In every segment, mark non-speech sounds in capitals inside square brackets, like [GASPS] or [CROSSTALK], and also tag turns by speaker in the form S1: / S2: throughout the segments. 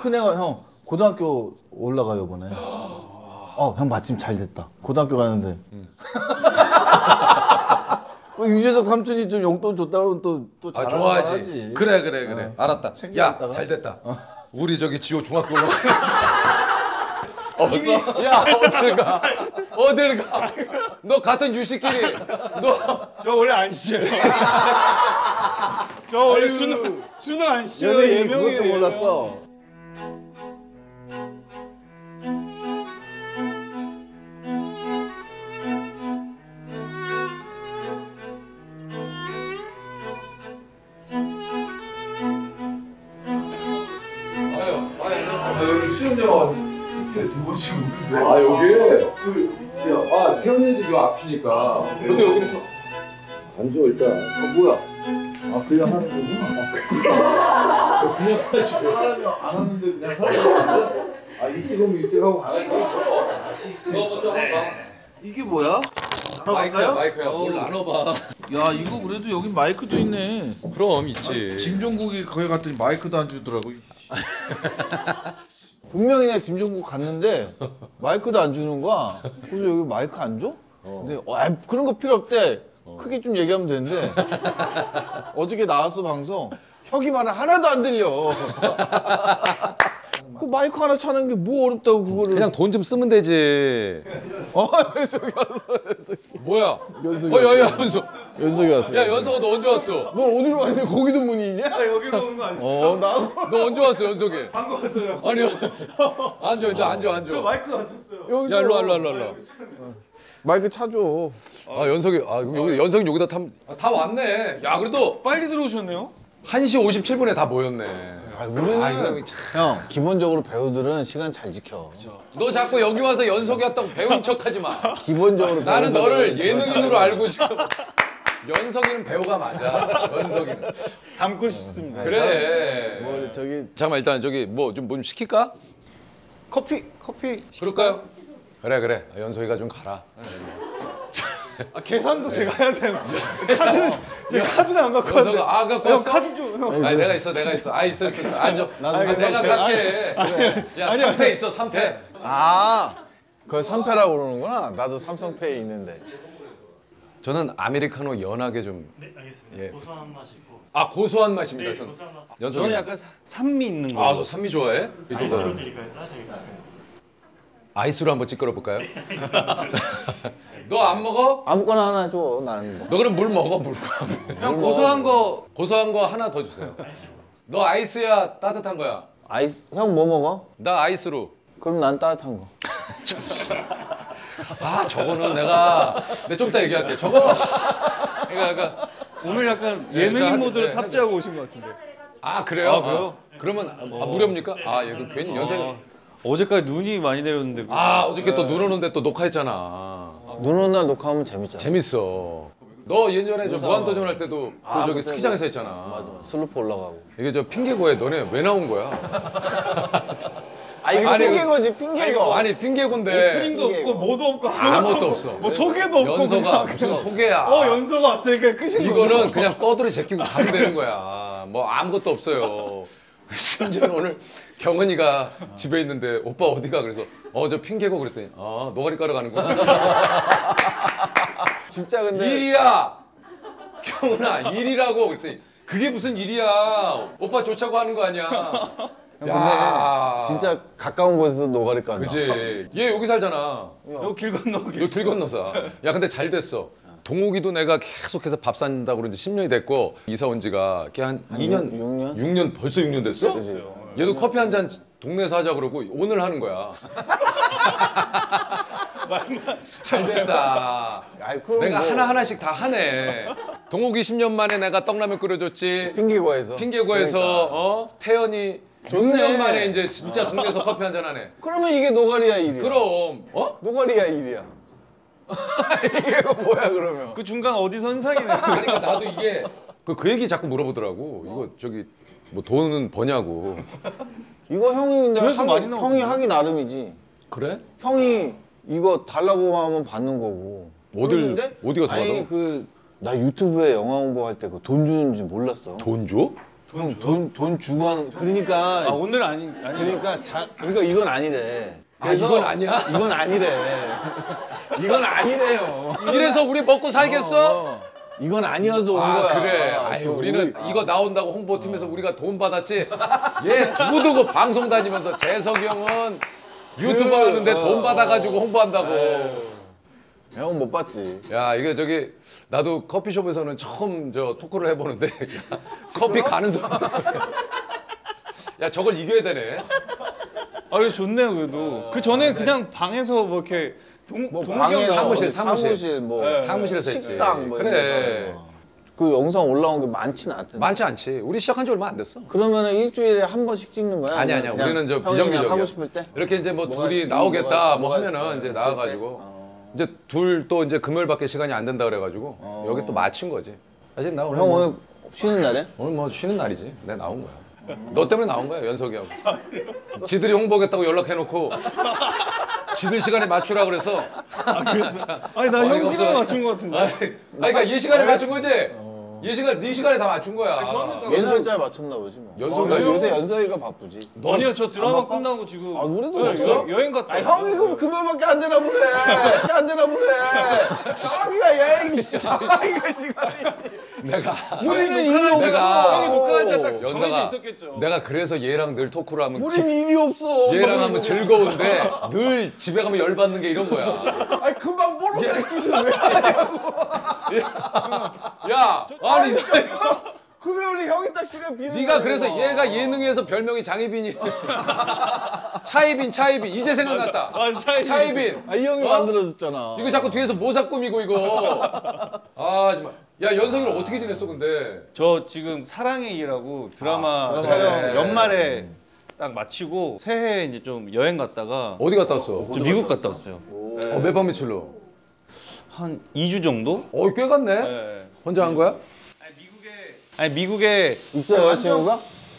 S1: 큰애가 형 고등학교 올라가요 이번에. 어, 형 마침 잘 됐다. 고등학교 가는데. [LAUGHS] 그 유재석 삼촌이 좀 용돈 줬다고 또또
S2: 아. 좋아하지. 그래 그래 그래. 알았다. 야
S1: 챙겨놨다가.
S2: 잘 됐다. 우리 저기 지호 중학교 올라가. [LAUGHS] 어디? 야 어딜 가? 어딜 가? 너 같은 유식끼리 너
S3: 저 원래 안 씻어요. [LAUGHS] 저 원래 수능 수능 안 예명이에요.
S1: 그것도 몰랐어.
S3: 오는데.
S2: 아 여기 그아 태훈이 집 앞이니까. 근데 여기는 좀 앉아 일단.
S1: 아 뭐야? 아 그냥 하는 거구나. [LAUGHS]
S2: 그냥 하지.
S1: 사람이 안 왔는데 그냥 하는 거야? 아 일찍 오면 일찍 하고 거야?
S2: 너부터 한번.
S1: 이게 뭐야?
S2: 마이크야
S1: 나눠볼까요?
S2: 마이크야.
S1: 어.
S2: 뭘 나눠봐.
S1: 야 이거 그래도 여기 마이크도 있네.
S2: 그럼 있지.
S1: 짐종국이 거기 갔더니 마이크도 안 주더라고. [LAUGHS] 분명히 내가 짐종국 갔는데 마이크도 안 주는 거야. 그래서 여기 마이크 안 줘? 근데 어, 아, 그런 거 필요 없대. 크게 좀 얘기하면 되는데 어저께 나왔어 방송. 혁이 말은 하나도 안 들려. 그 마이크 하나 차는 게 뭐 어렵다고 그거를.
S2: 그냥 돈 좀 쓰면 되지.
S1: 어 [LAUGHS] 연석이 왔어.
S2: 뭐야? 어, 야, 야,
S1: 왔어.
S2: 연석.
S1: 연석이 왔어.
S2: 야, 연석아, 너 언제 왔어?
S1: 너 어디로 왔는데 거기도 문이 있냐?
S3: 여기 오는 거 아니었어요?
S1: 어 나.
S2: 너 언제 왔어, 연석이?
S3: 방금 왔어요.
S2: 아니요. [LAUGHS] 앉아, 일단 앉아,
S3: 저
S2: 앉아.
S3: 마이크 안 썼어요.
S2: 야, 일로 와, 일로 와, 일로 와, 일로 와.
S1: 마이크 차줘.
S2: 아, 연석이, 아, 그럼 여기, 연석이 여기다 탐. 아, 다 왔네. 야, 그래도
S3: 빨리 들어오셨네요.
S2: 1시 57분에 다 모였네.
S1: 아, 우리는
S2: 아,
S1: 형 기본적으로 배우들은 시간 잘 지켜.
S2: 너 자꾸 여기 와서 연석이 왔다고 배운 척 하지 마.
S1: 기본적으로
S2: 나는
S1: 배우들은-
S2: 너를 예능인으로 알고 지금. [LAUGHS] 연석이는 배우가 맞아. 연석이는.
S3: 담고 싶습니다.
S2: 그래.
S1: 뭐 저기
S2: 잠깐만 일단 저기 뭐 좀 뭐 좀 시킬까?
S1: 커피 커피
S2: 그럴까요? 그래 그래 연석이가 좀 가라.
S3: 아, 계산도 제가 해야 되는 카드 제가 카드는 안 갖고 왔는데.
S2: 연석아 아 갖고
S3: 형
S2: 왔어?
S3: 카드 좀 형.
S2: 아니 내가 있어 내가 있어 아 있어 있어, 있어. 앉아
S1: 나도
S2: 아, 내가 살게 야 3패 있어 3패
S1: 아 그걸 삼패라고 그러는구나. 나도 삼성페이 있는데.
S2: 저는 아메리카노 연하게 좀아
S4: 네, 알겠습니다.
S2: 예.
S4: 고소한 맛이고.
S2: 고소한 맛입니다
S4: 네,
S2: 저는
S4: 고소한 맛.
S2: 연석이
S3: 저는 약간 사- 산미 있는 거.
S2: 아너 산미 좋아해?
S4: 아이스로 드릴까요? 따뜻하게.
S2: 아이스로 한번 찌끄러 볼까요? [LAUGHS] 너 안 먹어?
S1: 아무거나 하나 줘. 난 뭐.
S2: 너 그럼 물 먹어 물
S3: 형 고소한 거
S2: 고소한 거 하나 더 주세요 너 아이스야 따뜻한 거야
S1: 아이 형뭐 먹어?
S2: 나 아이스로
S1: 그럼 난 따뜻한 거. [LAUGHS]
S2: 아 저거는 내가 내좀 이따 얘기할게 저거
S3: 그러니까 약간 오늘 약간
S2: 네,
S3: 예능인
S2: 자,
S3: 모드를
S2: 네,
S3: 탑재하고 오신 것 같은데.
S2: 아 그래요?
S3: 아, 그래요?
S2: 그러면 아, 무렵니까? 아 이거 괜히 연세
S3: 어, 어제까지 눈이 많이 내렸는데.
S2: 아 어저께 또 눈 오는데 또 녹화했잖아.
S1: 눈 오는 날 녹화하면 재밌잖아.
S2: 재밌어. 너 예전에 저. 무한도전 할 때도 그
S1: 아,
S2: 저기
S1: 그때
S2: 스키장에서
S1: 그-
S2: 했잖아.
S1: 맞아. 슬로프 올라가고.
S2: 이게 저 핑계 고에 너네 왜 나온 거야? [LAUGHS]
S1: 아 이거
S2: 아니,
S1: 핑계거지 핑계거.
S2: 아니 핑계고인데
S3: 오프닝도 없고 뭐도 없고
S2: 아무것도 없어.
S3: 뭐 소개도 없고
S2: 연서가
S3: 그냥
S2: 무슨 소개야?
S3: 어 연서가 왔으니까 끝인 거죠.
S2: 이거는 그냥 떠들이 제끼고 가면 되는 거야. 뭐 아무것도 없어요. 심지어 오늘 경은이가 집에 있는데 오빠 어디가 그래서 어 저 핑계고 그랬더니 아 노가리 깔아 가는 거야.
S1: 진짜 근데
S2: 일이야. 경은아 일이라고 그랬더니 그게 무슨 일이야. 오빠 좋자고 하는 거 아니야.
S1: 근데
S2: 야.
S1: 진짜 가까운 곳에서 노가리 깐다.
S2: 그지. 얘 여기 살잖아.
S3: 여길 건너
S2: 너
S3: 계시.
S2: 길 건너서. 야 근데 잘 됐어. 동욱이도 내가 계속해서 밥 산다고 그런지 10년이 됐고 이사 온 지가 걔 한 2년,
S1: 육 년?
S2: 6년 벌써 6년 됐어? 얘도 커피 한 잔 동네에서 하자 그러고 오늘 하는 거야. [LAUGHS] 잘 됐다.
S1: 아이 그럼
S2: 내가
S1: 뭐
S2: 하나 하나씩 다 하네. 동욱이 10년 만에 내가 떡라면 끓여줬지.
S1: 핑계거에서.
S2: 핑계고에서
S1: 그러니까.
S2: 어 태연이
S1: 좋네.
S2: 6년 만에 이제 진짜 동네에서 커피 한잔 하네.
S1: 그러면 이게 노가리야 일이야.
S2: 그럼 어?
S1: 노가리야 일이야. [LAUGHS] 이게 뭐야 그러면?
S3: 그 중간 어디 선상이네. [LAUGHS]
S2: 그러니까 나도 이게 그, 그 얘기 자꾸 물어보더라고. 이거 저기 뭐 돈은 버냐고.
S1: 이거 형이 근데
S3: 조회수
S1: 하기,
S3: 많이.
S1: 형이 하기 나름이지.
S2: 그래?
S1: 형이 이거 달라고 하면 받는 거고.
S2: 어딜-
S1: 그러는데
S2: 어디 가서
S1: 아니
S2: 받아?
S1: 그나 유튜브에 영화 홍보할 때 그 돈 주는 줄 몰랐어.
S2: 돈 줘?
S1: 형 돈 돈 주고 하는 그러니까
S5: 아 오늘 아니 아니
S1: 그러니까 자 그러니까 이건 아니래.
S2: 아, 이건 아니야? [LAUGHS]
S1: 이건 아니래. 이건 아니래요.
S2: 이래서 우리 먹고 살겠어?
S1: 어, 이건 아니어서 온
S2: 아
S1: 거야.
S2: 그래. 아이
S1: 또
S2: 우리는
S1: 우리-
S2: 이거 나온다고 홍보팀에서 우리가 돈 받았지. 얘 두고두고 방송 다니면서 재석이 형은 유튜버 하는데
S1: 어,
S2: 돈 받아가지고 홍보한다고.
S1: 형은 못 봤지.
S2: 야 이게 저기 나도 커피숍에서는 처음 저 토크를 해보는데 [LAUGHS] 커피 가는 소리. 야 저걸 이겨야 되네.
S5: 아 그래 좋네요 그래도 그 전에 그냥 방에서 뭐 이렇게 동
S1: 뭐
S5: 동경
S1: 방에서
S2: 사무실,
S1: 사무실,
S2: 사무실.
S1: 뭐
S5: 네.
S2: 사무실에서 했지.
S1: 식당 뭐 이런
S2: 그래.
S1: 데서. 그 영상 올라온 게 많지는 않던데.
S2: 많지 않지. 우리 시작한 지 얼마 안 됐어.
S1: 그러면은 일주일에 한 번씩 찍는 거야?
S2: 아니 아니야.
S1: 그냥
S2: 우리는 저
S1: 형이 그냥
S2: 비정기적이야.
S1: 하고 싶을 때.
S2: 이렇게 이제 뭐
S1: 뭐가
S2: 둘이
S1: 있-
S2: 나오겠다
S1: 뭐가-
S2: 뭐 하면은 이제
S1: 있을 때?
S2: 나와가지고
S1: 어.
S2: 이제 둘 또 이제 금요일밖에 시간이 안 된다 그래가지고 여기 또 맞춘 거지. 사실 나 오늘
S1: 형
S2: 뭐,
S1: 오늘 쉬는 날에?
S2: 오늘 뭐 쉬는 날이지. 내가 나온 거야. 너 때문에 나온 거야 연석이하고. 지들이 홍보하겠다고 연락해놓고 지들 시간에 맞추라 그래서.
S5: 아니 나
S2: 어이가
S5: 형 시간
S2: 없어.
S5: 맞춘 거 같은데
S2: 아니 그러니까 얘 시간에 맞춘 거지. 얘 시간 네 시간에 다 맞춘 거야.
S1: 연설 잘 맞췄나 보지 뭐.
S2: 연설을
S1: 아,
S2: 해요?
S1: 요새 연설이가 바쁘지.
S2: 너
S5: 아니요 저 드라마? 끝나고 지금
S1: 아, 우리도
S5: 네,
S1: 없어?
S5: 여, 여행 갔다
S1: 아, 형이 그 금요일밖에 안 되나 보네. 안 되나 보네. 자기가 얘, 이씨. 자기가 시간이지.
S2: 내가
S1: 우리는 없어.
S5: 때가 형이 녹화할 때딱
S1: 어.
S5: 정해져
S2: 연다가
S5: 있었겠죠
S2: 내가 그래서 얘랑 늘 토크를 하면
S1: 우린 일이 없어.
S2: 얘랑 하면 즐거운데 늘 집에 가면 열받는 게 이런 거야.
S1: 아니 금방 하냐고. [LAUGHS]
S2: 야, 아니
S1: 금요일에 형이 딱 시간 비는
S2: 네가 그래서. 얘가 예능에서 별명이 장희빈이 [LAUGHS] 차희빈 차희빈 이제 생각났다.
S5: 아, 차이빈.
S2: 차희빈.
S1: 아, 이 형이
S2: 어?
S1: 만들어줬잖아.
S2: 이거 자꾸 뒤에서 모사 꾸미고 이거. [LAUGHS] 아 정말. 야 연석이는 어떻게 지냈어 근데?
S5: 저 지금 사랑의 일하고 드라마
S2: 아,
S5: 촬영
S2: 그래.
S5: 연말에 딱 마치고 새해에 이제 좀 여행 갔다가
S2: 어디 갔다 왔어?
S5: 좀 미국 갔다 왔어요
S2: 어, 몇박 며칠로?
S5: 한 2주 정도?
S2: 어, 꽤 갔네.
S5: 네.
S2: 혼자 한 거야?
S5: 아니 미국에
S1: 있어요, 친구가?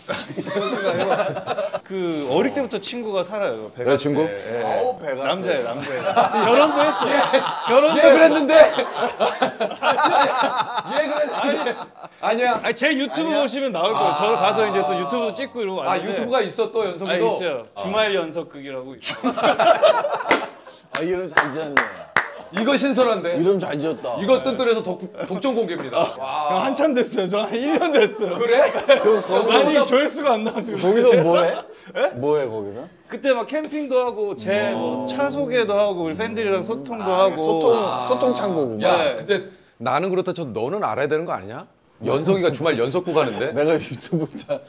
S1: [LAUGHS]
S5: 그 어릴 때부터 친구가 살아요. 베가스에.
S2: 여자친구?
S5: 예.
S1: 아우, 베가스.
S5: 남자예요, 남자예요. [LAUGHS] 결혼도 했어요. 결혼도
S2: 얘. 그랬는데. 얘 그랬는데. 아니야.
S5: 아니 제 유튜브 보시면 나올 거예요. 저 가서 이제 또 유튜브도 찍고 이러고
S2: 아
S5: 왔는데
S2: 유튜브가 있어 또 연석이도.
S5: 아 있어요. 주말 연속극이라고. [LAUGHS]
S1: 아, 이름 잘 지었네.
S2: 이거 신선한데.
S1: 이름 잘 지었다.
S2: 이거 뜬뜰해서 독, 독점 공개입니다. 와.
S5: 한참 됐어요. 저 한 1년 됐어요.
S2: 그래?
S5: 아니 조회수가 안 나와서 그래요.
S1: 거기서 뭐해? 뭐해, 거기서?
S5: 그때 막 캠핑도 하고 제 뭐 차 소개도 하고 우리 팬들이랑 소통도
S1: 아,
S5: 하고
S1: 소통, 소통 창고구나.
S2: 야,
S5: 네.
S2: 근데 나는 그렇다 쳐 너는 알아야 되는 거 아니냐? 연석이가 주말 연속구 가는데.
S1: 내가 유튜브 자.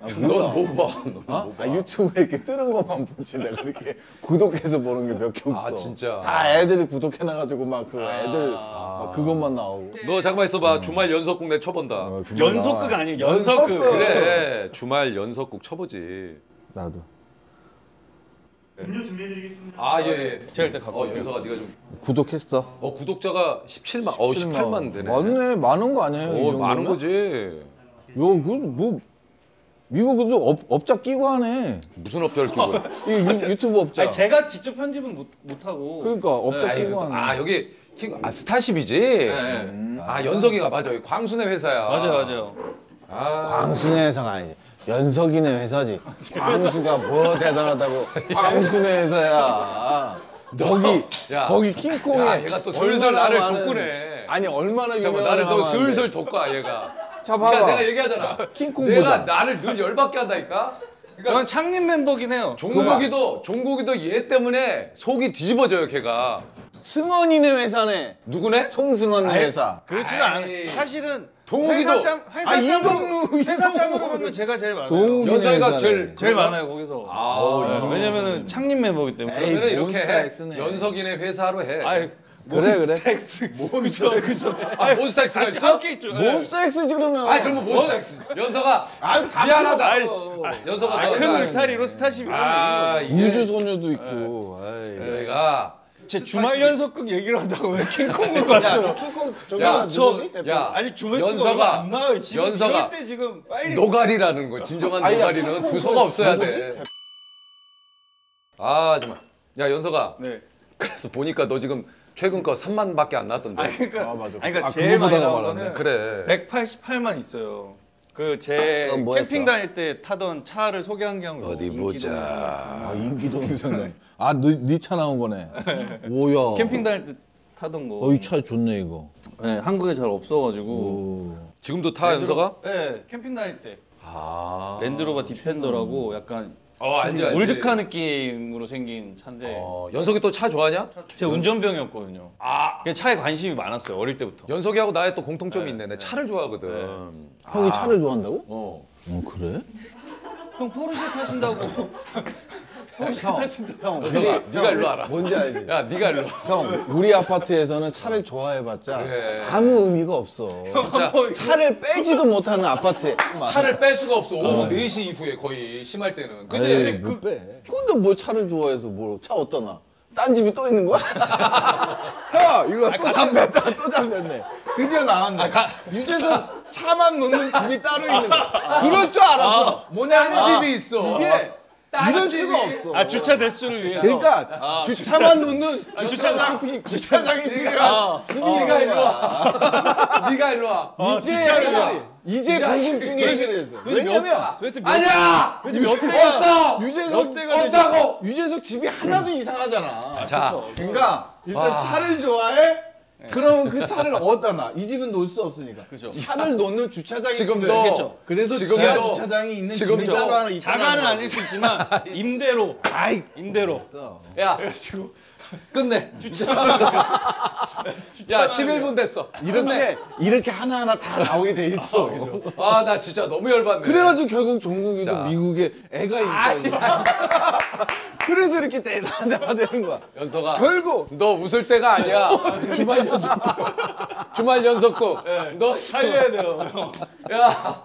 S1: 아,
S2: 넌뭐 봐? 넌
S1: 어?
S2: 뭐 봐?
S1: 아, 유튜브에 이렇게 뜨는 것만 보지. 내가 이렇게 구독해서 보는 게 몇 개 없어.
S2: 아, 진짜?
S1: 다 애들이 구독해놔가지고 막 그 애들 막 그것만 나오고.
S2: 너 잠깐만 있어봐. 주말 연속국 내 쳐본다.
S1: 어, 그거
S5: 연속극
S1: 나와.
S5: 아니에요. 연속극.
S2: 그래. 주말 연속국 쳐보지.
S1: 나도.
S6: 음료 준비해드리겠습니다.
S2: 아 예. 예.
S5: 제가 일단 갖고
S2: 어
S5: 올게요.
S2: 연석아 네가 좀.
S1: 구독했어.
S2: 어 구독자가 17만. 어 18만 되네.
S1: 맞네. 많은 거 아니에요?
S2: 이어 많은
S1: 정도면?
S2: 거지.
S1: 요, 그, 뭐, 미국도 업, 업자 끼고 하네.
S2: 무슨 업자를 끼고. 해? [LAUGHS]
S1: 이 유, 유튜브 업자.
S5: 아니 제가 직접 편집은 못, 못 하고
S1: 그러니까 업자
S2: 아이,
S1: 끼고 하네.
S2: 아 여기 키- 아 스타쉽이지. 아 연석이가 맞아. 광순의 회사야.
S5: 맞아요, 맞아요.
S2: 아,
S1: 광순의 회사가 아니지. 연석이네 회사지. [LAUGHS] 광수가 뭐 대단하다고. 광순의 회사야. 거기, [LAUGHS]
S2: 야.
S1: 거기 킹콩에.
S2: 야, 얘가 또 슬슬 나를 돋구네.
S1: 아니, 얼마나 유명한
S2: 나를 또. 슬슬 돋궈 얘가.
S1: 자,
S2: 그러니까
S1: 봐봐.
S2: 내가 얘기하잖아. [LAUGHS]
S1: 킹콩
S2: 내가. 나를 늘 열받게 한다니까. 그러니까
S5: 저는 창립 멤버긴 해요.
S2: 종국이도 종국이도 얘 때문에 속이 뒤집어져요 걔가.
S1: 승원이네 회사네.
S2: 누구네?
S1: 송승헌
S5: 아예
S1: 회사.
S5: 그렇지는
S2: 아이.
S5: 않아요. 사실은
S2: 동욱이도-
S5: 회사짬
S1: 아,
S5: 회사짬으로
S1: 이동루,
S5: 회사짬으로
S1: 이동루.
S5: 보면 제가 제일 많아요.
S1: 회사네.
S2: 제일
S5: 제일 많아요 거기서.
S2: 아,
S5: 네, 왜냐면은 창립 멤버기 때문에.
S1: 에이,
S2: 그러면 이렇게 해. 연석이네 회사로 해.
S5: 아이
S1: 그래, 그래.
S5: 몬스타엑스. 그죠 그죠.
S2: 아, 몬스타엑스가 있어?
S5: 함께 있죠. 예.
S1: 몬스터 X지 그러면.
S2: 아, 그럼 뭐 몬스타엑스. 연석아. 미안하다. 연석아
S5: 아이,
S2: 너.
S5: 큰 울타리로 스타쉽이
S2: 아, 이게
S1: 우주 소녀도 있고. 아이.
S2: 내가
S5: 제 주말 연속극 얘기를 한다고 왜 킹콩으로
S1: 야,
S5: 갔어?
S1: 저 킹콩 저기
S2: 야,
S1: 하나
S5: 저-
S1: 누구지? 대표?
S2: 야,
S5: 아니 조회수가
S2: 연서가-
S5: 안 나와요. 지금
S2: 연서가-
S5: 때 지금 빨리
S2: 노가리라는 거 진정한
S1: 아니, 야,
S2: 노가리는
S1: 킹콩
S2: 두서가 없어야? 돼. 아 정말. 야 연석아.
S5: 네.
S2: 그래서 보니까 너 지금 최근 거 3만밖에 안 나왔던데.
S5: 아니 그러니까
S1: 아, 맞아.
S5: 아니 그러니까
S1: 아,
S5: 제일
S1: 그거
S5: 많이
S1: 보다가
S5: 나온. 거는
S2: 그래.
S5: 188만 있어요. 그 제
S1: 그건 뭐
S5: 캠핑
S1: 했어?
S5: 다닐 때 타던 차를 소개한 게 한번
S2: 어디
S5: 인기도
S2: 보자.
S1: 아 인기동이 생각. 아너차 나온 거네. [LAUGHS] 오야.
S5: 캠핑 다닐 때 타던 거.
S1: 어이 차 좋네 이거.
S5: 네, 한국에 잘 없어가지고.
S1: 오.
S2: 지금도 타 연서가?
S5: 네, 캠핑 다닐 때
S2: 아.
S5: 랜드로버 디펜더라고 약간
S2: 어 알지 알지.
S5: 올드카 느낌으로 생긴 차인데
S2: 어 연석이 또 차 좋아하냐?
S5: 제가 운전병이었거든요. 아, 차에 관심이 많았어요 어릴 때부터.
S2: 연석이하고 나의 또 공통점이 있네. 내 차를 좋아하거든.
S1: 형이
S2: 아.
S1: 차를 좋아한다고?
S2: 어.
S1: 어 그래?
S5: 형 포르쉐 타신다고. [LAUGHS]
S1: 형, 형,
S2: 연석아, 네가 일로 와라.
S1: 뭔지 알지?
S2: 야 네가 일로. 와.
S1: 형, 우리 아파트에서는 차를 좋아해봤자
S2: 그래.
S1: 아무 의미가 없어.
S2: 진짜
S1: 차를 빼지도 못하는 아파트에.
S2: 차를 뺄 수가 없어. 오후 4시 이후에 거의 심할 때는. 그지?
S1: 에이, 못 빼. 근데 뭘 차를 좋아해서 뭘 차 어떠나? 딴 집이 또 있는 거야? [LAUGHS] 야, 이거 또 잠겼다, 또 잠겼네. 드디어 나왔네. 유재석 차만 놓는 집이 따로 있는 거야. 그럴 줄 알았어.
S2: 딴 집이 있어.
S1: 이게
S2: 딴
S1: 이럴 수가 없어.
S5: 아 주차 대수를 위해서.
S1: 그러니까 주차만 놓는 주차장 피 주차장이 필요한 있는
S2: 일로. 와. [LAUGHS] 네가 일로 와.
S1: 이제
S2: 진짜로.
S1: 이제
S2: 이 자식.
S1: 궁금증이
S5: 몇
S1: 왜냐면
S5: 다? 도대체 몇
S2: 아니야.
S5: 도대체 몇 대가
S2: 없어.
S1: 유재석
S5: 대가?
S2: 없다고.
S1: 유재석 집이 하나도 이상하잖아.
S2: 자,
S1: 그러니까 일단
S2: 와.
S1: 차를 좋아해. 그러면 그 차를 어디다 놔? 이 집은 놓을 수 없으니까.
S5: 그죠.
S1: 차를 놓는 주차장이
S2: 지금도
S1: 필요해.
S5: 그렇죠.
S1: 그래서
S2: 지금도-
S1: 지하 주차장이 있는
S2: 지금도
S1: 집이 따로 하나 있다.
S5: 자가는 아닐 수 있지만 임대로.
S1: 아이
S5: 임대로.
S2: 야, 끝내. 야, 11분 됐어.
S1: 이렇게 이렇게 하나하나 다 나오게 돼 있어.
S2: 아, 나 진짜 너무 열받네.
S1: 그래가지고 결국 종국이도
S2: 자.
S1: 미국에 애가 있어. 그래서 이렇게 대단하다 되는 거야.
S2: 연서가
S1: 결국
S2: 너 웃을 때가 아니야. 주말 연속고. 주말 연속고. 너
S5: 살려야 돼요. 형.
S2: 야.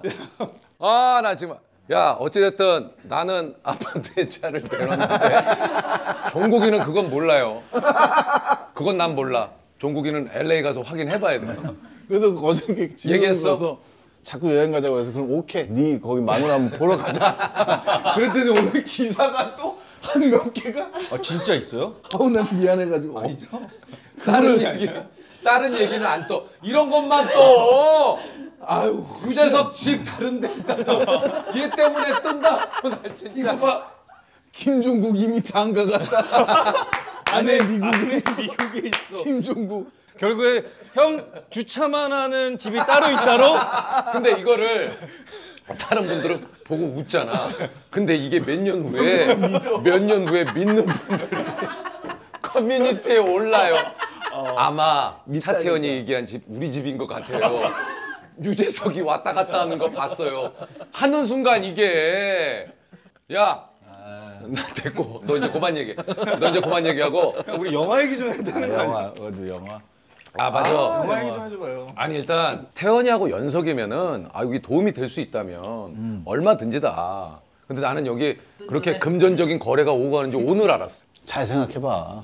S2: 아, 나 지금 야, 어찌됐든 나는 아파트에 [LAUGHS] 차를 대놨는데 종국이는 그건 몰라요. 그건 난 몰라. 종국이는 LA 가서 확인해 봐야 돼.
S1: 그래서 어저께 집에
S2: 얘기했어?
S1: 가서 자꾸 여행 가자고 그래서 그럼 오케이 네 거기 마누라 한번 보러 가자 [LAUGHS] 그랬더니 오늘 기사가 또 한 몇 개가
S5: 아 진짜 있어요?
S1: 아우 난 미안해가지고 아니죠
S2: 다른 얘기 다른 얘기는 안 떠. 이런 것만 떠.
S1: 아유
S2: 유재석 집 다른 데다가 [LAUGHS] 얘 때문에 뜬다고 [LAUGHS] 나 진짜.
S1: 이거 봐 김종국 이미 장가 갔다 [LAUGHS] 아내 미국에 있어
S5: 미국에 있어.
S1: 김종국
S5: 결국에 형 주차만 하는 집이 따로 있다로?
S2: 근데 이거를 다른 분들은 보고 웃잖아. 근데 이게 몇 년 후에 몇 년 후에 믿는 분들이 커뮤니티에 올라요. 아마 차태현이 얘기한 집 우리 집인 것 같아요. 유재석이 왔다 갔다 하는 거 봤어요. 하는 순간 이게 야. 나 됐고 너 이제 그만 얘기해. 너 이제 그만 얘기하고
S5: 우리 영화 얘기 좀 해야 되는 거 아니야?
S1: 영화 어디 영화
S2: 아 맞아.
S5: 영화 얘기 좀 해줘봐요.
S2: 아니 일단 태연이하고 연석이면은 아 여기 도움이 될 수 있다면 얼마든지다. 근데 나는 여기 그렇게 금전적인 거래가 오고 가는지 오늘 알았어.
S1: 잘 생각해봐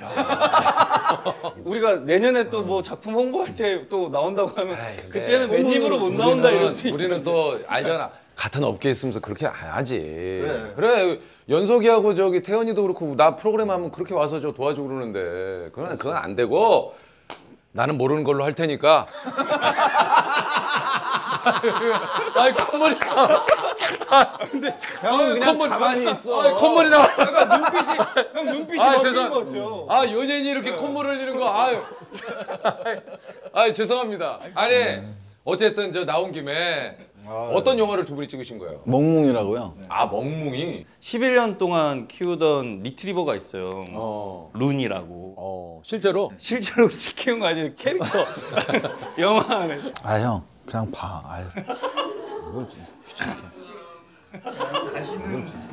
S1: [LAUGHS]
S5: 우리가 내년에 또 뭐 작품 홍보할 때 또 나온다고 하면
S2: 근데
S5: 그때는 맨 입으로 못 나온다 이럴 수 있죠.
S2: 우리는 또 알잖아. 같은 업계에 있으면서 그렇게 안 하지. 그래. 연석이하고 저기 태연이도 그렇고 나 프로그램 하면 그렇게 와서 저 도와주고 그러는데 그건 그건 안 되고 나는 모르는 걸로 할 테니까. [LAUGHS] 아이 콧물이 나.
S1: 형은 그냥
S2: 콧물-
S1: 가만히 있어
S2: 아이 콧물이 나.
S5: 눈빛이 형 눈빛이
S2: 아,
S5: 바뀐
S2: 죄송-
S5: 것 같아요.
S2: 아 연예인이 이렇게 콧물을 흘리는 거 아유 [LAUGHS] 아유 죄송합니다 아니 어쨌든 저 나온 김에 어떤 영화를 두 분이 찍으신 거예요?
S1: 멍뭉이라고요
S2: 아 멍뭉이
S5: 11년 동안 키우던 리트리버가 있어요.
S2: 어,
S5: 룬이라고.
S2: 어 실제로
S5: 실제로 [LAUGHS] 키운 거 아니에요 캐릭터 [LAUGHS] 영화 안에.
S1: 아 형 그냥 봐 아유 뭘 귀찮게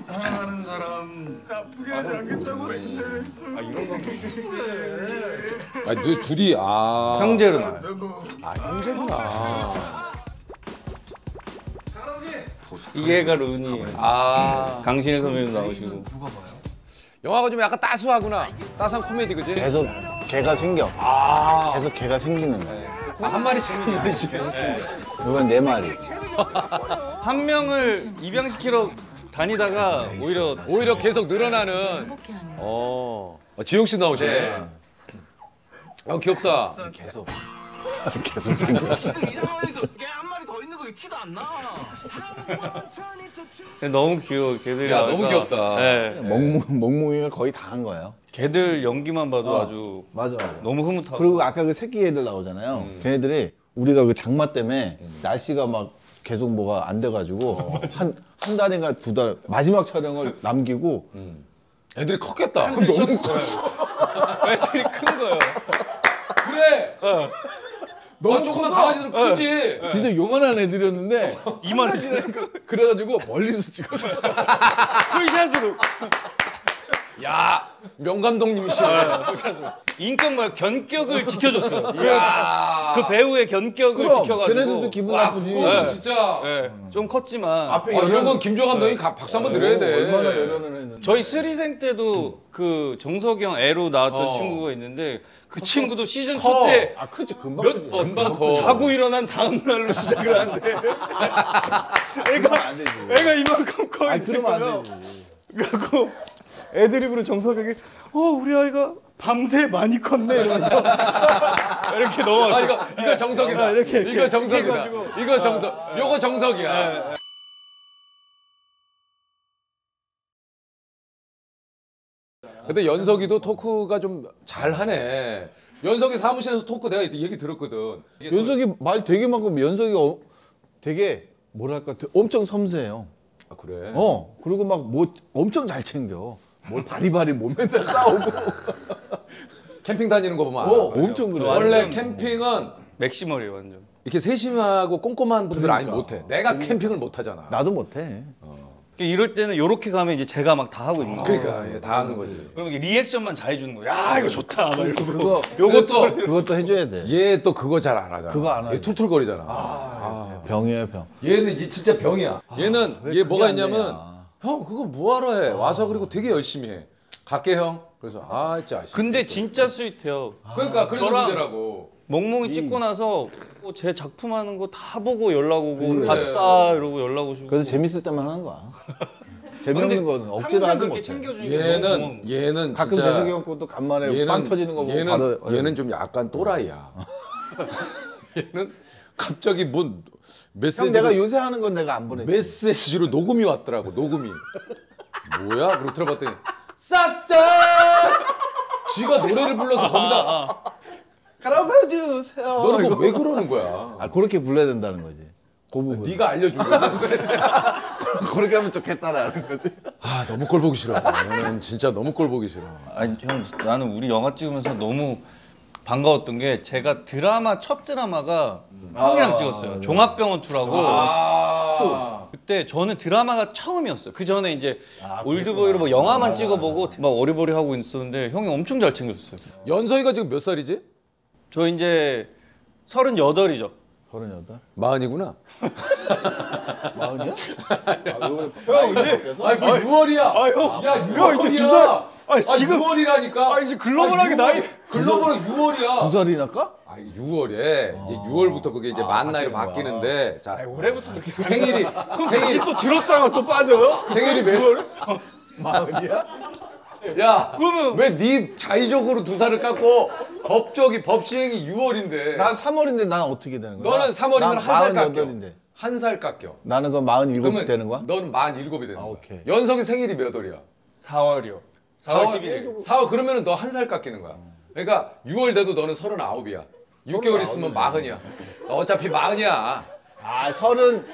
S7: 사랑하는 사람 아프게 하지 않겠다고 했어.
S5: 아 이런
S2: 거아 두, 둘이 아
S5: 형제로 나요.
S2: 아 형제구나
S5: 이게가 룬이에요.
S2: 아.
S5: 강신일 선배님 나오시고.
S2: 영화가 좀 약간 따스하구나. 따스한 코미디 그지?
S1: 계속 개가 생겨.
S2: 아,
S1: 계속 개가 생기는 거야.
S2: 아, 한 마리씩 있는데 지금
S1: 이건 네 마리. [LAUGHS]
S5: 한 명을 입양시키러 다니다가 오히려
S2: 오히려 계속 늘어나는. 어, 어 지영 씨 나오시네. 아 귀엽다.
S1: 계속. [LAUGHS] 계속 생겨
S8: 왜 키도 안 나? [LAUGHS]
S5: 너무 귀여워 걔들이.
S2: 야, 너무. 귀엽다.
S5: 네.
S1: 멍멍 멍멍이가 거의 다 한 거예요.
S5: 걔들 연기만 봐도
S1: 어.
S5: 아주
S1: 맞아 맞아.
S5: 너무 흐뭇하고.
S1: 그리고 아까 그 새끼 애들 나오잖아요. 걔네들이 우리가 그 장마 때문에 날씨가 막 계속 뭐가 안 돼가지고 한 한 달인가 두 달 마지막 촬영을 [LAUGHS] 남기고
S2: 애들이 컸겠다. [LAUGHS]
S1: 너무 컸어.
S5: 애들이 큰 거예요.
S2: 그래.
S1: 너무
S2: 아, 조그만
S1: 커서
S2: 강아지는 크지.
S1: 진짜 요만한 애들이었는데 [LAUGHS]
S5: 이만
S1: 그래가지고 멀리서 찍었어.
S5: 풀샷으로 [LAUGHS]
S2: 야, 명감독님이시네.
S5: 인격 말 견격을 지켜줬어요.
S2: 야.
S5: 그 배우의 견격을
S1: 그럼
S5: 지켜가지고.
S1: 걔네들도 기분
S2: 와,
S1: 나쁘지.
S2: 그거는
S5: 네.
S2: 진짜.
S5: 네, 좀 컸지만
S1: 앞에
S2: 아, 이런 건 김조 감독이 가- 박수 한번 드려야 돼.
S1: 얼마나 열연을 했는데.
S5: 저희 스리생 때도 그 정석이 형 애로 나왔던
S2: 어.
S5: 친구가 있는데 그 친구도 시즌
S2: 커.
S1: 2때아 크지 금방
S5: 몇,
S1: 크지.
S5: 어,
S2: 금방 커.
S5: 자고 일어난 다음 날로 시작을 하는데 [LAUGHS]
S1: 애가 안 되지.
S3: 애가 이만큼
S1: 커아
S3: 있는
S1: 그러면
S3: 거예요.
S1: 안 되지.
S3: 그래갖고 애드립으로 정석에게 어 우리 아이가 밤새 많이 컸네 이러면서 [LAUGHS] 이렇게 넘어왔어.
S2: 아, 이거 이거 정석이다.
S3: 아, 이렇게, 이렇게.
S2: 이거 정석이다. 이거 정석. 요거 정석이야. 근데 연석이도 토크가 좀 잘하네. 연석이 사무실에서 토크 내가 얘기 들었거든. 이게 또-
S1: 연석이 말 되게 많고 연석이 어, 되게 뭐랄까 엄청 섬세해요.
S2: 아, 그래.
S1: 어 그리고 막 뭐 엄청 잘 챙겨. 뭘 바리바리 못 맨날 싸우고. [LAUGHS]
S2: 캠핑 다니는 거 보면 알아.
S1: 어 엄청 그래.
S2: 원래
S5: 뭐-
S2: 캠핑은
S5: maximal이에요 완전.
S2: 이렇게 세심하고 꼼꼼한 분들 아니
S1: 그러니까.
S2: 못해. 내가 캠핑을 못 하잖아.
S1: 나도 못해.
S5: 이럴 때는 이렇게 가면 이제 제가 막 다 하고 있는 거예요.
S2: 그러니까 예, 다 하는 거지.
S5: 그럼 이게 리액션만 잘 해주는 거야. 야 이거 좋다. 막 이러고.
S1: 그거
S2: 요것도
S1: 그것도 해줘야 돼.
S2: 얘 또 그거 잘 안 하잖아.
S1: 그거 안 하지.
S2: 얘 툴툴거리잖아.
S1: 아, 병이에요 병.
S2: 얘는 이게 진짜 병이야. 얘는 왜얘 뭐가
S1: 안
S2: 있냐면. 형 그거 뭐하러 해? 와서 그리고 되게 열심히 해. 갈게 형. 그래서 아 진짜.
S5: 근데 진짜 스윗해요.
S2: 그러니까 그래서
S5: 저랑-
S2: 문제라고.
S5: 멍멍이 찍고 나서 어, 제 작품 하는 거 다 보고 연락 오고
S2: 그래.
S5: 봤다 이러고 연락 오시고.
S1: 그래서 재밌을 때만 하는 거야. [LAUGHS] 재미없는 건 억지로
S5: 항상
S1: 하지
S5: 그렇게
S1: 못해.
S5: 챙겨주니까
S2: 얘는
S5: 너무
S2: 얘는
S1: 가끔
S2: 진짜
S1: 재석이 형 것도 간만에 빵 터지는 거 보고
S2: 얘는
S1: 바로
S2: 얘는 좀 약간 또라이야. [LAUGHS] 얘는 갑자기 뭔 메시지
S1: 형 내가 요새 하는 건 내가 안 보내.
S2: 메시지로 녹음이 왔더라고 녹음이 뭐야? 그리고 들어봤더니 싹다 쥐가 노래를 불러서 거기다
S1: 갈아봐 주세요.
S2: 너는 그거 왜 그러는 거야?
S1: 아 그렇게 불러야 된다는 거지. 그 부분.
S2: 네가 알려준 거지? [LAUGHS]
S1: 그렇게 하면 좋겠다라는 거지.
S2: 아 너무 꼴 보기 싫어 나는 진짜 너무 꼴 보기 싫어
S5: 아니 형 나는 우리 영화 찍으면서 너무 반가웠던 게 제가 드라마 첫 드라마가 형이랑
S1: 아,
S5: 찍었어요.
S1: 네.
S5: 종합병원 2라고
S2: 아
S5: 그때 저는 드라마가 처음이었어요. 그 전에 이제
S1: 아,
S5: 올드보이로 뭐 영화만 찍어보고 막 어리버리 하고 있었는데 형이 엄청 잘 챙겨줬어요.
S2: 연서이가 지금 몇 살이지?
S5: 저 이제 서른여덟이죠.
S1: 서른여덟.
S2: 마흔이구나
S1: 마흔이야?
S3: 형 이제
S2: 아니 뭐 6월이야
S3: 아, 형. 야형
S2: 6월이야
S3: 이제 두 살. 아니, 지금-
S2: 6월이라니까
S3: 아, 이제 글로벌하게 나이-
S2: 글로벌은 6월이야
S1: 두 살이나 까?
S2: 아, 이게 6월에 이제 6월부터 그게 이제
S1: 아,
S2: 만 나이로
S1: 바뀌는
S2: 바뀌는데 자
S3: 올해부터 그렇게
S2: 생일이 생일
S3: 또 들었다가 또 빠져요?
S2: 생일이 몇
S1: 마흔이야?
S2: 야, 그러면 왜네 자의적으로 두 살을 깎고 법적이 법 시행이 6월인데
S1: 난 3월인데 난 어떻게 되는 거야?
S2: 너는 3월이면 한 살 깎여.
S1: 인데
S2: 한 살 깎여.
S1: 나는 그럼 마흔 일곱
S2: 그러면
S1: 되는 거야?
S2: 넌 만 일곱이 되는
S1: 아,
S2: 거야.
S1: 오케이.
S2: 연석이 생일이 몇 월이야?
S5: 4월이요. 4월 11일.
S2: 4월 그러면은 너 한 살 깎이는 거야. 그러니까 6월 돼도 너는 39이야. 6개월 있으면 마흔이야. 어차피 마흔이야.
S1: 아 서른.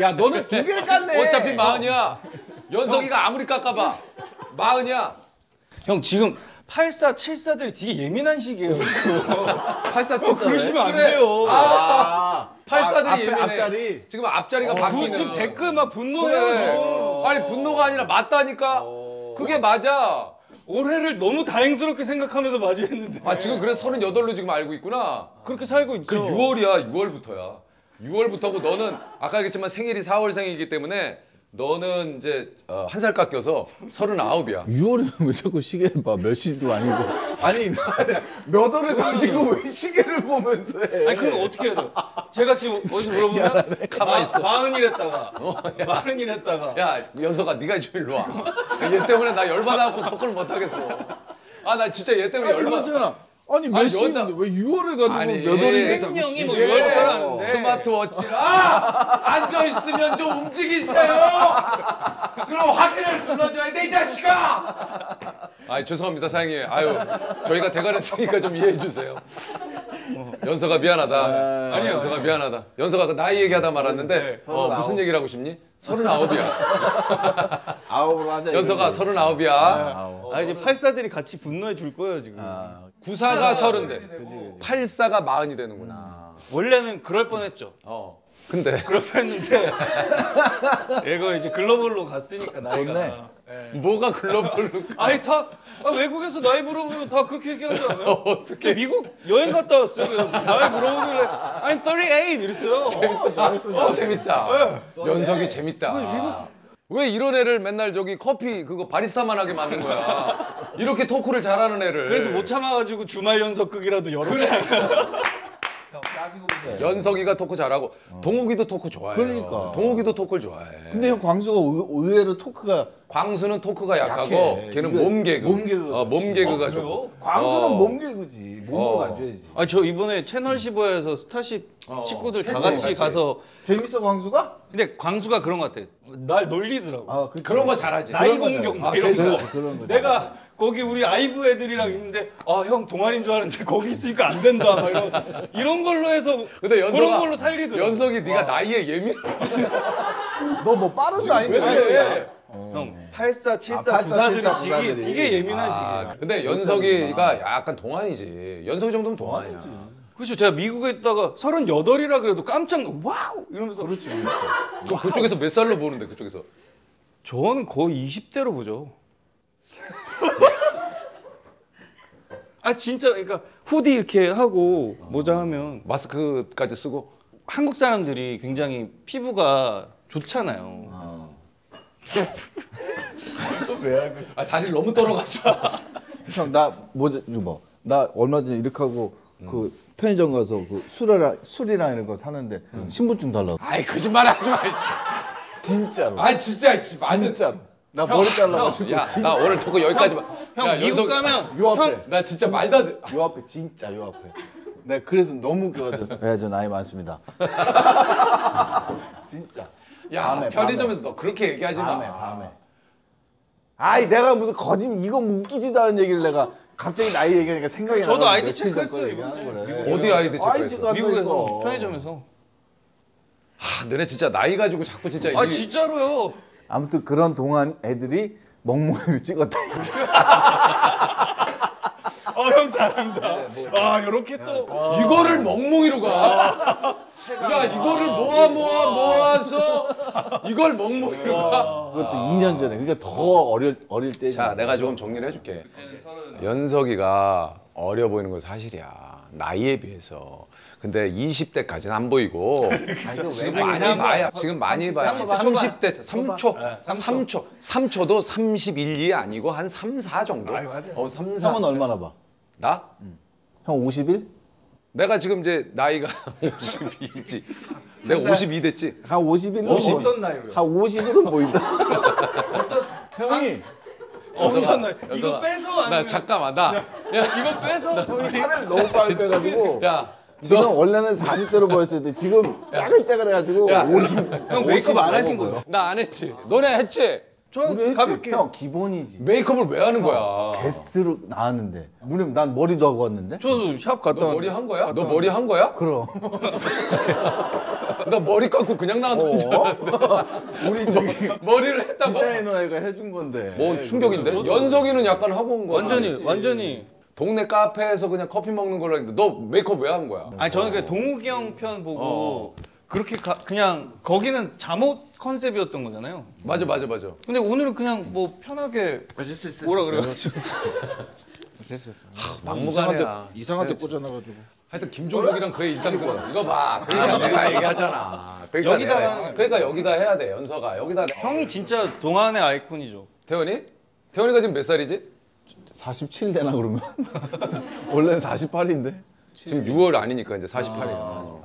S1: 야 너는 두 개를 깠네.
S2: 어차피 마흔이야. 연석이가 아무리 깎아봐. 마흔이야.
S5: 형 지금 84, 74들이 되게 예민한 시기예요. 지금. [LAUGHS]
S1: 8474.
S3: 그러시면 안
S2: 그래.
S3: 돼요.
S1: 아,
S2: 84들이
S1: 앞에
S2: 예민해.
S1: 앞자리.
S2: 지금 앞자리가
S5: 그
S2: 바뀌는.
S5: 지금 댓글 막 분노해요
S2: 그래.
S5: 지금.
S2: 아니 분노가 아니라 맞다니까. 그게 맞아.
S5: 올해를 너무 다행스럽게 생각하면서 맞이했는데
S2: 아 지금 그래서 38로 지금 알고 있구나.
S5: 그렇게 살고 있죠.
S2: 그 6월이야 6월부터야. 6월부터고 너는 아까 얘기했지만 생일이 4월생이기 때문에 너는 이제 어, 한 살 깎여서 39이야.
S1: 6월이면 왜 자꾸 시계를 봐? 몇 시도 아니고. 아니 몇 월을 가지고 왜 시계를 보면서 해?
S5: 아니 그럼 어떻게 해야 돼요? 제가 지금 어디서 물어보면 가만히 있어. 마흔이랬다가 마흔이랬다가
S2: 야 연석아 네가 좀 일로 와. 얘 때문에 나 열받아갖고 덕을 못 하겠어. 아 나 진짜 얘 때문에 열받아.
S1: 그렇잖아. 아니 몇
S2: 아니,
S1: 시인데
S2: 연다-
S1: 왜 6월을 가지고
S2: 아니,
S1: 몇 월인데
S5: 생- 형이 뭐
S2: 이게
S5: 이럴 줄 알았는데.
S2: 스마트워치가 앉아 있으면 좀 움직이세요. 그럼 확인을 눌러줘야 돼 이 자식아. 아 죄송합니다 사장님. 아유 저희가 대가렸으니까 좀 이해해 주세요. 연서가 미안하다. 아니 연서가 미안하다. 연서가 그 나이 얘기하다 말았는데 어,
S1: 서른아홉.
S2: 무슨 얘기를 하고 싶니? 서른아홉이야.
S1: 아홉으로 하자.
S2: 연서가
S1: 이거지.
S2: 서른아홉이야.
S1: 아홉.
S5: 아 이제 팔사들이 같이 분노해 줄 거예요 지금.
S1: 아,
S2: 구사가 서른 대. 팔사가 마흔이 되는구나.
S5: 원래는 그럴 뻔했죠.
S2: 어. 근데 [LAUGHS]
S5: 그럴 뻔했는데 [LAUGHS] 얘가 이제 글로벌로 갔으니까 나이가.
S1: 좋네.
S2: 뭐가 글로벌로 [LAUGHS]
S5: 아니 다 아, 외국에서 나이 물어보면 다 그렇게 얘기하지 않아요?
S2: 어떻게
S5: 미국 여행 갔다 왔어요. 그래서 나이 물어보길래 I'm 38 이랬어요.
S2: 어, 재밌다. 연석이 재밌다. 왜 이런 애를 맨날 저기 커피 그거 바리스타만 하게 만든 거야? 이렇게 토크를 잘하는 애를.
S5: 그래서 못 참아가지고 주말 연속극이라도
S1: 보세요.
S2: 연석이가 토크 잘하고 동욱이도 토크 좋아해요.
S1: 그러니까.
S2: 동욱이도 토크를 좋아해.
S1: 근데 형 광수가 의, 의외로 토크가
S2: 광수는 토크가 약하고
S1: 약해.
S2: 걔는
S1: 이게
S2: 몸 개그.
S1: 몸 개그가
S2: 어, 몸
S1: 좋지.
S2: 개그가
S5: 어,
S2: 좋고.
S1: 광수는
S2: 어.
S1: 몸 개그지. 몸도
S2: 어.
S1: 가져야지.
S5: 아 저 이번에 채널 15에서 스타쉽 식구들 다
S2: 했지,
S5: 같이
S2: 같이.
S5: 가서
S1: 재밌어 광수가?
S5: 근데 광수가 그런 것 같아. 날 놀리더라고.
S1: 아, 그치.
S2: 그런 거 잘하지.
S5: 나이
S1: 그런
S5: 공격. 막
S2: 아,
S5: 이런 거.
S1: 그런 거.
S5: 내가 거기 우리 아이브 애들이랑 있는데 아 형 동아리인 줄 알았는데 거기 있으니까 안 된다 막 이런 이런 걸로 해서
S2: 근데 연석아,
S5: 그런 걸로 살리더라고.
S2: 연석이 네가 나이에 예민.
S1: 너 뭐 빠른 거 아닌데?
S2: 왜 그래?
S5: 형 84, 74,
S1: 아, 84, 74
S5: 94 들이
S1: 구사들이.
S5: 되게, 되게 예민하시.
S2: 아, 근데 연석이가 약간 동안이지. 연석이 정도면 동안이야.
S5: 그렇죠. 제가 미국에 있다가 38이라 그래도 깜짝 놀- wow 이러면서 그렇지.
S2: 그럼 그쪽에서 몇 살로 보는데 그쪽에서?
S5: 저는 거의 20대로 보죠. [LAUGHS] 아 진짜 그러니까 후디 이렇게 하고 모자 하면
S2: 마스크까지 쓰고
S5: 한국 사람들이 굉장히 피부가 좋잖아요.
S2: 아 다리를 너무 떨어가지고 [LAUGHS]
S1: 형 나 뭐지 이거 봐. 나 얼마 전에 이렇게 하고 그 편의점 가서 그 술이랑 술이랑 이런 거 사는데 신분증 달라고.
S2: 아이 거짓말 하지 마
S1: 진짜로.
S2: 아 진짜 씨, 완전
S1: 진짜로. 나 머리 잘라가지고.
S2: 야나 오늘 토크 여기까지만
S5: 형
S2: 야,
S5: 미국 가면
S1: 요 앞에.
S2: 나 진짜 말도 안 돼.
S1: 요 앞에 진짜 요 앞에. 내가 그래서 너무 웃겨가지고. 네, 저 나이 많습니다. [LAUGHS] 진짜.
S2: 야
S1: 밤에,
S2: 편의점에서 너 그렇게 얘기하지 마
S1: 밤에 밤에. 아이 내가 무슨 거짓 이거 뭐 웃기지도 않은 얘기를 내가 갑자기 나이 얘기하니까 생각이 나.
S5: 저도 아이디 체크했어요,
S2: 어디 아이디 체크했어?
S5: 미국에서. 편의점에서.
S2: 아, 너네 진짜 나이 가지고 자꾸 진짜
S5: 아
S2: 이-
S5: 진짜로요.
S1: 아무튼 그런 동안 애들이 멍멍이를 찍었다. [LAUGHS] 이거지.
S5: 아형 잘한다. 아 이렇게 또.
S2: 이거를 멍멍이로 가. 야 이거를 모아 모아 모아서 이걸 멍멍이로 가.
S1: 그것도 2년 전에. 그러니까 더 어릴 어릴 때.
S2: 자 내가 조금 정리를 해줄게. 연석이가 어려 보이는 건 사실이야. 나이에 비해서. 근데 20대까지는 안 보이고 지금 많이 봐야 지금 많이 봐야 30대 3초 3초 3초도 31, 2 아니고 한 3, 4 정도. 어, 3, 4.
S1: 형은 얼마나 봐?
S2: 나?
S1: 형 51?
S2: 내가 지금 이제 나이가 [LAUGHS] 52지. 내가 52 됐지.
S1: 한 51?
S5: 어떤 나이로요?
S1: 한 50으로 보인다. 형이
S5: 어떤 나이?
S2: 연석아,
S5: 이거 빼서
S2: 나
S5: 아니면
S2: 잠깐만 나. 야,
S5: 이거 빼서
S1: 형이 살을 너무 빨리 빼가지고
S2: 야,
S1: 지금
S2: 너,
S1: 원래는 40대로 보였었는데 지금 짜글짜글해가지고
S2: 야.
S1: 50.
S5: 형 메이크업 안 하신 거죠?
S2: 나 안 했지. 너네 했지.
S1: 우리 했지?
S5: 가볍게.
S1: 형 기본이지.
S2: 메이크업을 왜 하는 거야?
S1: 게스트로 나왔는데 물론 난 머리도 하고 왔는데.
S5: 저도 샵 갔다
S2: 너
S5: 왔는데.
S2: 머리 한 거야? 너 머리 한 거야?
S1: 그럼 [LAUGHS]
S2: 나 머리 감고 그냥 나왔던 줄 알았는데.
S1: 우리 저기
S2: 머리를 했다고?
S1: 디자이너 애가 해준 건데.
S2: 뭐 충격인데? 연석이는 약간 하고 온 거야.
S5: 완전히 완전히.
S2: 동네 카페에서 그냥 커피 먹는 걸로 했는데 너 메이크업 왜 한 거야?
S5: 아니 저는 그 동욱이 형 편 보고
S2: 어.
S5: 그렇게 가, 그냥 거기는 잠옷 컨셉이었던 거잖아요.
S2: 맞아 맞아 맞아.
S5: 근데 오늘은 그냥 뭐 편하게 뭐라 그래가지고 [LAUGHS]
S2: 막무가내야.
S1: 이상한 데 꽂아놔가지고.
S2: 하여튼 김종국이랑 그의 일당 들어. 이거 봐. 그러니까 내가 얘기하잖아. 그러니까
S5: 여기다가
S2: 내가-
S5: 하는
S2: 그러니까 여기다 해야 돼. 연서가 여기다.
S5: 형이 진짜 동안의 아이콘이죠.
S2: 태원이? 태원이가 지금 몇 살이지?
S1: 47 되나 그러면? [LAUGHS] 원래는 48인데.
S2: 지금 6월 아니니까 이제 48이야.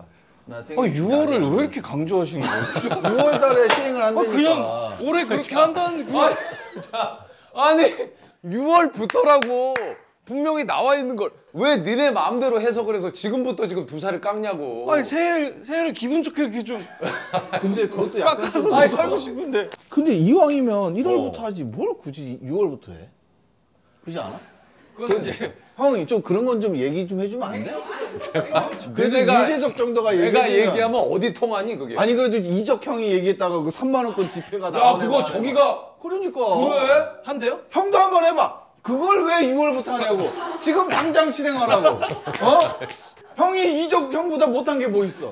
S5: 나아 6월을 왜 이렇게 강조하시는 거예요? [LAUGHS]
S1: 6월 달에 시행을
S5: 아,
S1: 한다니까.
S5: 그냥 올해 그렇게 한다는 게
S2: 아니, 자, 아니 6월부터라고 분명히 나와 있는 걸 왜 니네 마음대로 해석을 해서 지금부터 지금 두 살을 깎냐고.
S5: 아니 새해 새해를 기분 좋게 이렇게 좀 [LAUGHS]
S1: 근데 그것도 약간
S5: 깎아서
S1: 좀-
S5: 살고 싶은데.
S1: 근데 이왕이면 1월부터
S2: 어.
S1: 하지 뭘 굳이 6월부터 해? 그렇지 않아?
S5: 그건 이제
S1: 형이 좀 그런 건 좀 얘기 좀 해주면 안 돼? [LAUGHS] 그래도
S2: 내가-
S1: 유재석 정도가
S2: 내가
S1: 얘기하면
S2: 얘기하면 어디 통하니 그게?
S1: 아니 그래도 이적 형이 얘기했다가 그 3만 원권 지폐가
S2: 야
S1: 나오는
S2: 그거
S1: 거
S2: 저기가
S1: 그러니까
S2: 그래?
S5: 한대요?
S1: 형도 한번 해봐. 그걸 왜 6월부터 하냐고. 지금 당장 실행하라고. 어? 형이 이적 형보다 못한 게 뭐 있어?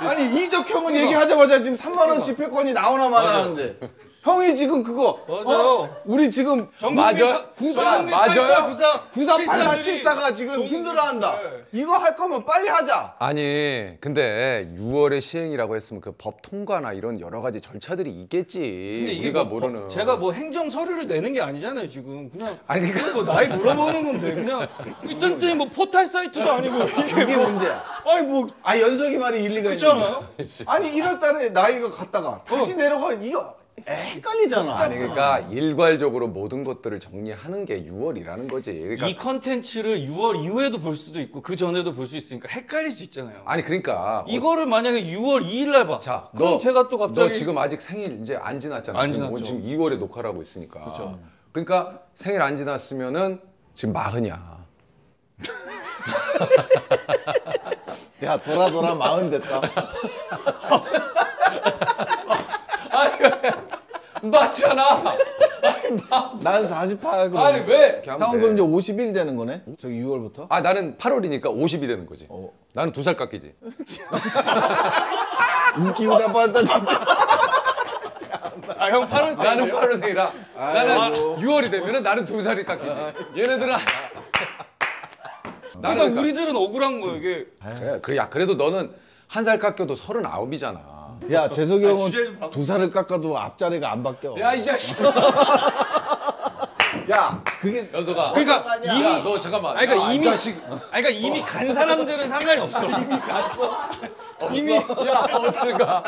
S1: 아니 이적 형은 얘기하자마자 지금 3만 원 지폐권이 나오나 마나 하는데 형이 지금 그거
S5: 맞아요.
S1: 어? 우리 지금
S2: 맞아요?
S1: 구사
S2: 맞아요?
S5: 구사
S1: 구사
S5: 칠사
S1: 팔사칠사가 지금 힘들어한다. 이거 할 거면 빨리 하자.
S2: 아니 근데 6월에 시행이라고 했으면 그 법 통과나 이런 여러 가지 절차들이 있겠지.
S5: 근데 이게
S2: 우리가
S5: 뭐,
S2: 모르는.
S5: 제가 뭐 행정 서류를 내는 게 아니잖아요 지금 그냥
S2: 아니 그러니까
S5: 뭐 나이 물어보는 건데 그냥 뜬뜬이 뭐 포탈 사이트도 아니고 [LAUGHS] 이게
S1: 이게 문제야.
S5: 아니 뭐
S1: 아 연석이 말이 일리가
S5: 그렇잖아요.
S1: 있잖아. 아니 1월 달에 나이가 갔다가 다시 내려가는 이거 헷갈리잖아.
S2: 아니 그러니까 일괄적으로 모든 것들을 정리하는 게 6월이라는 거지. 그러니까
S5: 이 컨텐츠를 6월 이후에도 볼 수도 있고 그 전에도 볼 수 있으니까 헷갈릴 수 있잖아요.
S2: 아니 그러니까
S5: 이거를 만약에 6월 2일 날 봐.
S2: 자,
S5: 그럼
S2: 너,
S5: 제가 또 갑자기
S2: 너 지금 아직 생일 이제 안 지났잖아.
S5: 안
S2: 지금,
S5: 지났죠.
S2: 지금 2월에 녹화를 하고 있으니까.
S5: 그렇죠.
S2: 그러니까 생일 안 지났으면은 지금 마흔이야.
S1: 야 돌아 돌아 마흔 됐다. [LAUGHS]
S2: 맞잖아. [LAUGHS]
S1: 난 48. 그럼.
S2: 아니 왜?
S1: 형은
S2: 돼.
S1: 그럼 이제 50일 되는 거네? 저기 6월부터?
S2: 아 나는 8월이니까 50이 되는 거지.
S1: 어.
S2: 나는 두 살 깎이지. [LAUGHS]
S1: 웃기고 자빠졌다 진짜. [LAUGHS]
S5: 아 형 8월
S2: 나는 8월생이라 나는
S1: 아이고.
S2: 6월이 되면은 나는 두 살이 깎이지. 얘네들은 나는
S5: 그러니까 우리들은 억울한 거예요 이게.
S2: 그래 그래 야 그래도 너는 한 살 깎여도 39이잖아.
S1: 야 재석이 형은
S5: 주제 바꿔.
S1: 두 살을 깎아도 앞자리가 안 바뀌어.
S2: 야 이 자식. [LAUGHS]
S1: 야, 그게
S2: 연서가.
S5: 그러니까. 이미
S2: 야, 너 잠깐만.
S5: 아니, 그러니까
S2: 야, 이
S5: 이미-
S2: 자식.
S5: 아니 그러니까 이미 간 사람들은 상관이 없어. [LAUGHS]
S1: 이미 갔어.
S2: 이미 야 어딜 가?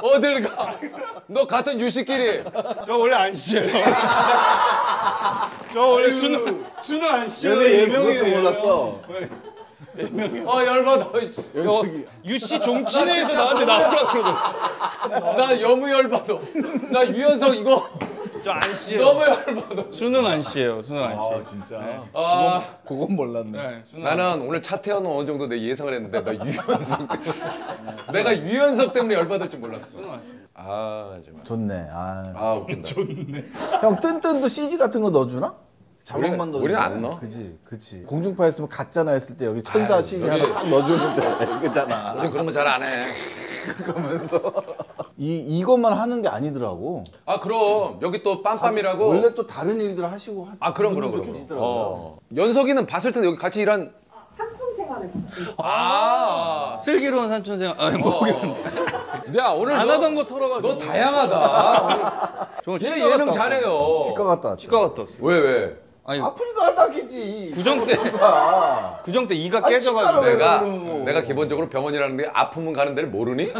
S2: 어딜 가? 너 같은 유씨끼리
S5: 저 원래 안 쉬어요. [LAUGHS] 저 원래 수능 수능 안 쉬어요.
S1: 예명이 몰랐어.
S2: 어 열받아.
S5: 유씨 종친회에서 나한테 나오라 그러더라고.
S2: 나 너무 열받아. 나 유연석 이거
S5: 저안 쉬어요.
S2: 너무 열받아.
S5: 수능 안 쉬어요. 수능 안
S1: 아,
S5: 쉬어요.
S1: 진짜.
S2: 아
S1: 그건 몰랐네.
S5: 네, 수능
S2: 나는 오늘 차태현은 어느 정도 내 예상을 했는데 나 유연석 때문에 내가 유연석 때문에 열받을 줄 몰랐어.
S5: 안 쉬어요.
S2: 아 정말.
S1: 좋네. 아.
S2: 아 웃긴다. [LAUGHS]
S1: 형 뜬뜬도 CG 같은 거 넣어주나? 자막만
S2: 우리는-
S1: 넣어주나?
S2: 우리는 안 넣어.
S1: 그지, 그지. 공중파였으면 가짜나 했을 때 여기 천사
S2: 아유, 여기-
S1: 하나 딱 넣어주는데 [LAUGHS] 그잖아.
S2: 우린 그런 거 잘 안 해.
S1: 이 이것만 하는 게 아니더라고.
S2: 아 그럼 여기 또 빰빰이라고.
S1: 원래 또 다른 일들 하시고 하-
S2: 아 그럼 그럼 그럼.
S1: 계시더라고요.
S2: 어. 연석이는 봤을 텐데 여기 같이 일한.
S9: 삼촌 생활을 받고 있어요.
S2: 아.
S5: 슬기로운 산촌생 아니 뭐
S2: 어. 야 오늘
S5: 안
S2: 너-
S5: 하던 거 털어가지고.
S2: 너 다양하다.
S5: 정말
S2: 얘
S5: 치과
S2: 예능
S5: 갔다
S2: 잘해요.
S1: 치과 갔다 왔죠.
S5: 치과 갔다 왔어요.
S2: 왜 왜?
S5: 아니
S1: 아프니까 갔다 왔겠지.
S5: 구정 때
S1: 가. [LAUGHS]
S5: 구정 때 이가 깨져가지고
S2: 내가. 내가 기본적으로 병원이라는 게 아프면 가는 데를 모르니?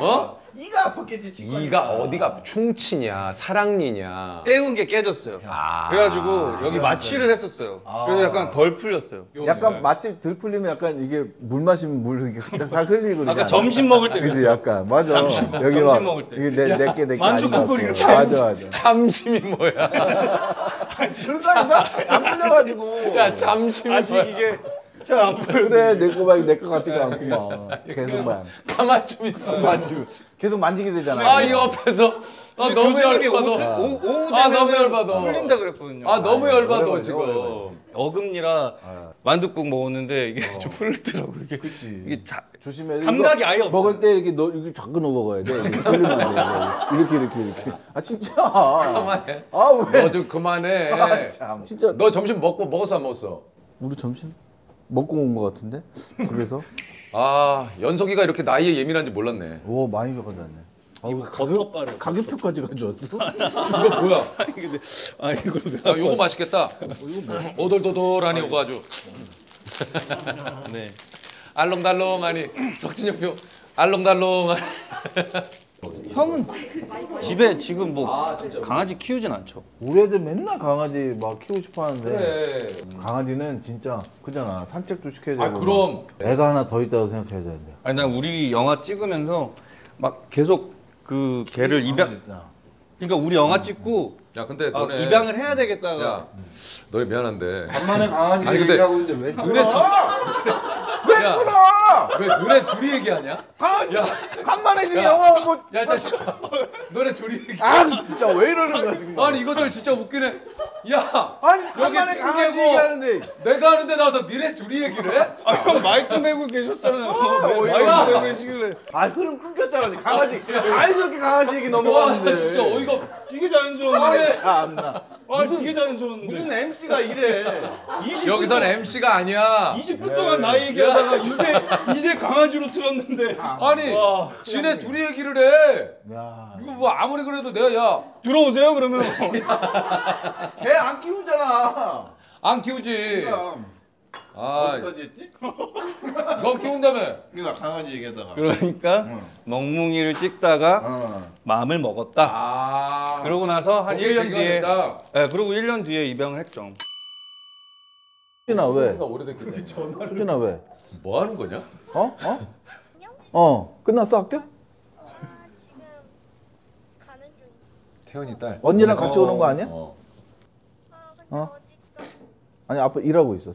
S2: 어?
S1: 이가 아팠겠지. 치과.
S2: 이가 어디가 아프- 충치냐 사랑니냐.
S5: 깨운 게 깨졌어요.
S2: 아.
S5: 그래가지고 여기 마취를 했었어요. 그래서 약간 덜 풀렸어요.
S1: 약간 맛집 들 풀리면 약간 이게 물 마시면 물 이렇게 싹 [LAUGHS] 흘리고
S5: 아까
S1: 그러지
S5: 점심 먹을 때
S1: 그지
S5: 그랬어요.
S1: 약간 맞아
S5: 점심-
S1: 여기
S5: 점심
S1: 막
S5: 먹을 때.
S1: 이게 내 내게 내게
S5: 만두국을 이렇게
S1: 맞아 맞아 [LAUGHS]
S2: 잠심이 뭐야?
S1: 그러니까 안 풀려가지고
S2: 야 잠심이
S5: 아직
S2: 뭐야?
S5: 이게 잘안 풀려.
S1: 그래 내거막내거 같지가 않구만 계속 막
S2: 가만 좀 있어.
S1: 만지고 계속 만지게 되잖아
S2: 아이 옆에서 아 너무 열받아.
S5: 오후, 오후,
S2: 아, 너무 열받아.
S5: 풀린다 그랬거든요.
S2: 아 너무
S1: 아니,
S2: 열받아 지금.
S5: 어금니라
S1: 아.
S5: 만둣국 먹었는데 이게 좀 풀리더라고 이게.
S1: 그치.
S5: 이게 자,
S1: 조심해
S5: 감각이
S1: 이거
S5: 아예 없잖아.
S1: 먹을 때 이렇게 너 이렇게 자꾸 먹어야 돼 이렇게 흘리면 안 돼. 이렇게 이렇게 이렇게 아 진짜
S2: 그만해.
S1: 아 왜
S2: 너 좀 그만해.
S1: 아, 참. 진짜
S2: 너 점심 먹고 먹었어 안 먹었어?
S1: 우리 점심 먹고 온거 같은데 집에서
S2: 아 연석이가 이렇게 나이에 예민한지 몰랐네.
S1: 오 많이 가져왔네
S5: 이거 버터바를.
S1: 가격표까지 가져왔어 [LAUGHS]
S2: 이거 뭐야?
S5: 근데 아 이걸 왜?
S2: 야, 요거 맛있겠다. 오돌도돌하니 요거 아주
S5: 네.
S2: 알롱달롱하니 석진혁표 알롱달롱하니
S5: 형은 집에 지금 뭐 강아지 키우진 않죠.
S1: 우리 애들 맨날 강아지 막 키우고 싶어 하는데
S2: 그래.
S1: 강아지는 진짜 그잖아. 산책도 시켜야 되고
S2: 아 그럼.
S1: 애가 하나 더 있다고 생각해야 되는데.
S5: 아니 난 우리 영화 찍으면서 막 계속 그 개를 입양
S1: 진짜.
S5: 그러니까 우리 영화 찍고
S2: 야 근데
S5: 아,
S2: 너네
S5: 입양을 해야 되겠다가
S2: 야 너네 미안한데.
S1: 간만에 [LAUGHS] 강아지
S2: 아니, 근데
S1: 얘기하고 있는데 왜
S2: 너네 [LAUGHS] 왜 끊어? 왜 너네 둘이 얘기하냐?
S1: 강아지
S2: 야,
S1: 간만에 지금
S2: 야.
S1: 영화 온거
S2: 야 자식 너네 둘이 얘기
S1: 아 진짜 왜 이러는 거야 지금
S2: 아니 이거들 진짜 웃기네 야
S1: 아니 간만에 강아지. 얘기하는데
S2: 내가 하는데 나와서 니네 둘이 얘기를 해?
S5: 아, 형 마이크 메고 계셨잖아요.
S1: 어이가 왜 계시길래 아 흐름 끊겼잖아 강아지 자연스럽게 강아지 얘기
S2: 와
S1: 넘어갔는데
S2: 진짜 어이가 없-
S5: 이게 자연스러운데.
S1: 아 참나
S5: 아, 이게 자연스러운데.
S1: 무슨 MC가 이래
S5: 20분
S2: 여기선 MC가 아니야
S5: 20분 동안 나 얘기하다가 이제 이제 강아지로 틀었는데
S2: 아니
S5: 와.
S2: 지네 둘이 얘기를 해
S1: 야.
S2: 이거 뭐 아무리 그래도 내가 야안
S5: 들어오세요 그러면. [LAUGHS]
S1: 개안 키우잖아
S2: 키우지 아
S1: 어디까지 했지?
S2: 너 키운다며
S1: 그러니까 강아지 얘기하다가
S5: 그러니까 멍뭉이를 찍다가
S1: 어.
S5: 마음을 먹었다.
S2: 아
S5: 그러고 나서 한
S2: 거기에
S5: 1년
S2: 대기가
S5: 뒤에. 예, 그리고 1년 뒤에 입양을 했죠.
S1: 수진아 왜?
S2: 가 오래됐겠네
S1: 수진아 왜?
S2: 뭐 하는 거냐?
S1: 어? 어? 어 끝났어 학교?
S9: 아, 지금 가는 중.
S2: 태연이 딸
S1: 언니랑 같이 오는 거 아니야?
S2: 어.
S9: 아,
S1: 어?
S9: 어?
S1: 아니 아빠 일하고 있어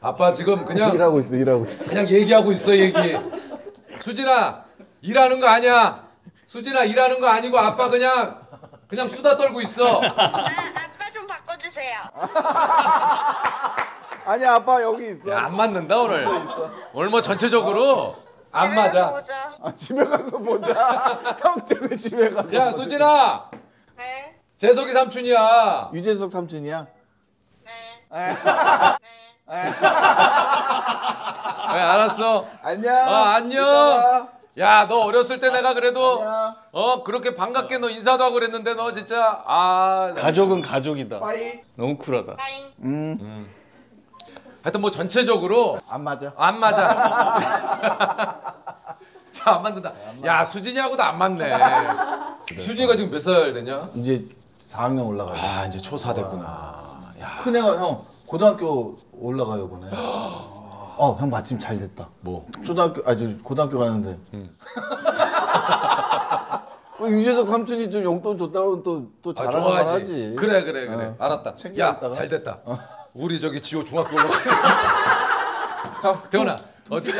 S2: 아빠 지금 그냥
S1: 일하고 있어 일하고 있어
S2: 그냥 얘기하고 있어 얘기 수진아 일하는 거 아니야 수진아 일하는 거 아니고 아빠 그냥 그냥 수다 떨고 있어
S9: 아, 아빠 좀 바꿔주세요.
S1: 아니 아빠 여기 있어
S2: 야, 안 맞는다 오늘 오늘 뭐 전체적으로 안
S9: 집에 가서
S2: 맞아
S9: 보자.
S1: 아, 집에 가서 보자 [LAUGHS] 형 때문에 집에 가서
S2: 야 수진아
S9: 네,
S2: 재석이 삼촌이야
S1: 유재석 삼촌이야?
S9: 네,
S1: 에.
S9: 네.
S2: 네, 알았어
S1: 안녕
S2: 어, 안녕.
S1: 이따 봐.
S2: 야너 어렸을 때 내가 그래도
S1: 안녕
S2: 어 그렇게 반갑게 너 인사도 하고 그랬는데 너 진짜 아
S5: 가족은 가족이다.
S1: 빠이
S5: 너무 쿨하다.
S9: 빠잉.
S1: 음안
S2: 하여튼 뭐 전체적으로
S1: 맞아
S2: 안 맞아. [LAUGHS] 자, 안 맞는다. 야, 수진이하고도 안 맞네. 수진이가 지금 몇 살 되냐?
S1: 이제 4학년 올라가요
S2: 아, 이제 초4 됐구나. 야,
S1: 큰 애가 형 고등학교 올라가요 이번에 [GASPS] 어 형 마침 잘 됐다
S2: 뭐?
S1: 초등학교 아저 고등학교 가는데 그 [LAUGHS] 유재석 삼촌이 좀 용돈 줬다고 또또
S2: 아,
S1: 잘하는 말 하지
S2: 그래, 그래, 그래.
S1: 어.
S2: 알았다. 야,
S1: 챙겨갔다가.
S2: 잘 됐다. 우리 저기 지호 중학교 올라가. 태훈아, 어디? [LAUGHS]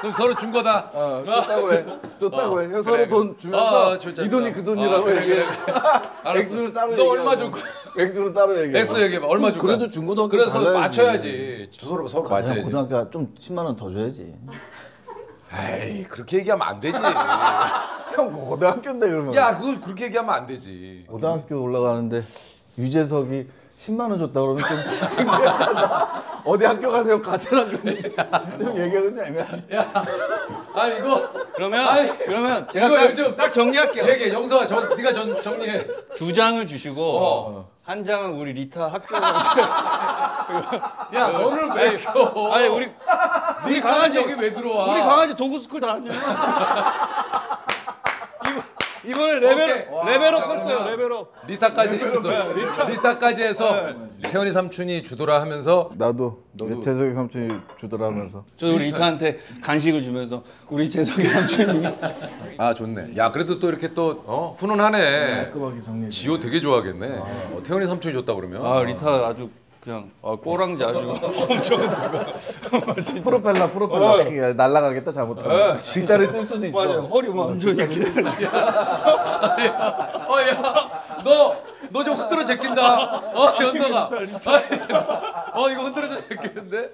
S2: 그럼 서로 준 거다.
S1: 어, 줬다고 해 줬다고
S2: 어,
S1: 해형
S2: 그래,
S1: 서로
S2: 그래.
S1: 돈 주면서
S2: 어, 줬다,
S1: 이 돈이. 그 돈이라고
S2: 어, 그래,
S1: 얘기해
S2: 그래, 그래. [LAUGHS] 알았어.
S1: 액수를 따로
S2: 너 얼마. 줄 거야?
S1: 액수를 따로 얘기해
S2: 액수 얘기해봐. 얼마 줄 거야?
S1: 그래도 중고등학교
S2: 그래서
S1: 달라야지.
S2: 맞춰야지. 서로 서로
S1: 형
S2: 맞춰야지.
S1: 고등학교 좀 10만 원 더 줘야지
S2: 에이, 그렇게 얘기하면 안 되지. [LAUGHS]
S1: 형 고등학교인데 그러면
S2: 야, 그걸 그렇게 얘기하면 안 되지.
S1: 고등학교 올라가는데 유재석이 10만 원 줬다 그러면 좀 [LAUGHS] 창피하잖아. 어디 학교 가세요? 같은 학교인데 좀 얘기하기 좀 애매하지.
S2: 야, 아니 이거
S5: 그러면
S2: 아니,
S5: 그러면 제가
S2: 이거
S5: 딱,
S2: 요즘-
S5: 딱 정리할게요.
S2: 얘기해. 연석아 정, 네가 전, 정리해.
S5: 두 장을 주시고
S2: 어.
S5: 한 장은 우리 리타 학교. [LAUGHS]
S2: 야, 너는 왜 켜?
S5: 아니 우리
S2: 네 강아지 여기 왜 들어와?
S5: 우리 강아지 dog school 다녀요. [LAUGHS] 이번 이번에 레벨
S2: 오케이.
S5: 레벨업
S2: 자,
S5: 했어요. 레벨업.
S2: 리타까지 해서 리타까지 해서 태훈이 삼촌이 주도라 하면서
S1: 나도
S2: 너도-
S1: 재석이 삼촌이 주더라 하면서
S5: 저 우리 리타한테 간식을 주면서 우리 재석이 삼촌이
S2: 아 좋네. 야 그래도 또 이렇게 또 어, 훈훈하네.
S1: 깔끔하게 정리.
S2: 지호 되게 좋아하겠네. 어, 태훈이 삼촌이 줬다 그러면.
S5: 아 리타 아주 그냥 아, 꼬랑지 아주 [LAUGHS] 엄청
S1: 프로펠러 프로펠러 이렇게 날아가겠다 잘못하면 뒷다리 뜰 수도 있어.
S5: 맞아요 허리 완전히 [LAUGHS]
S2: 어야너너 좀 흔들어 제낀다. 어 연서가. 어 이거 흔들어 제끼는데.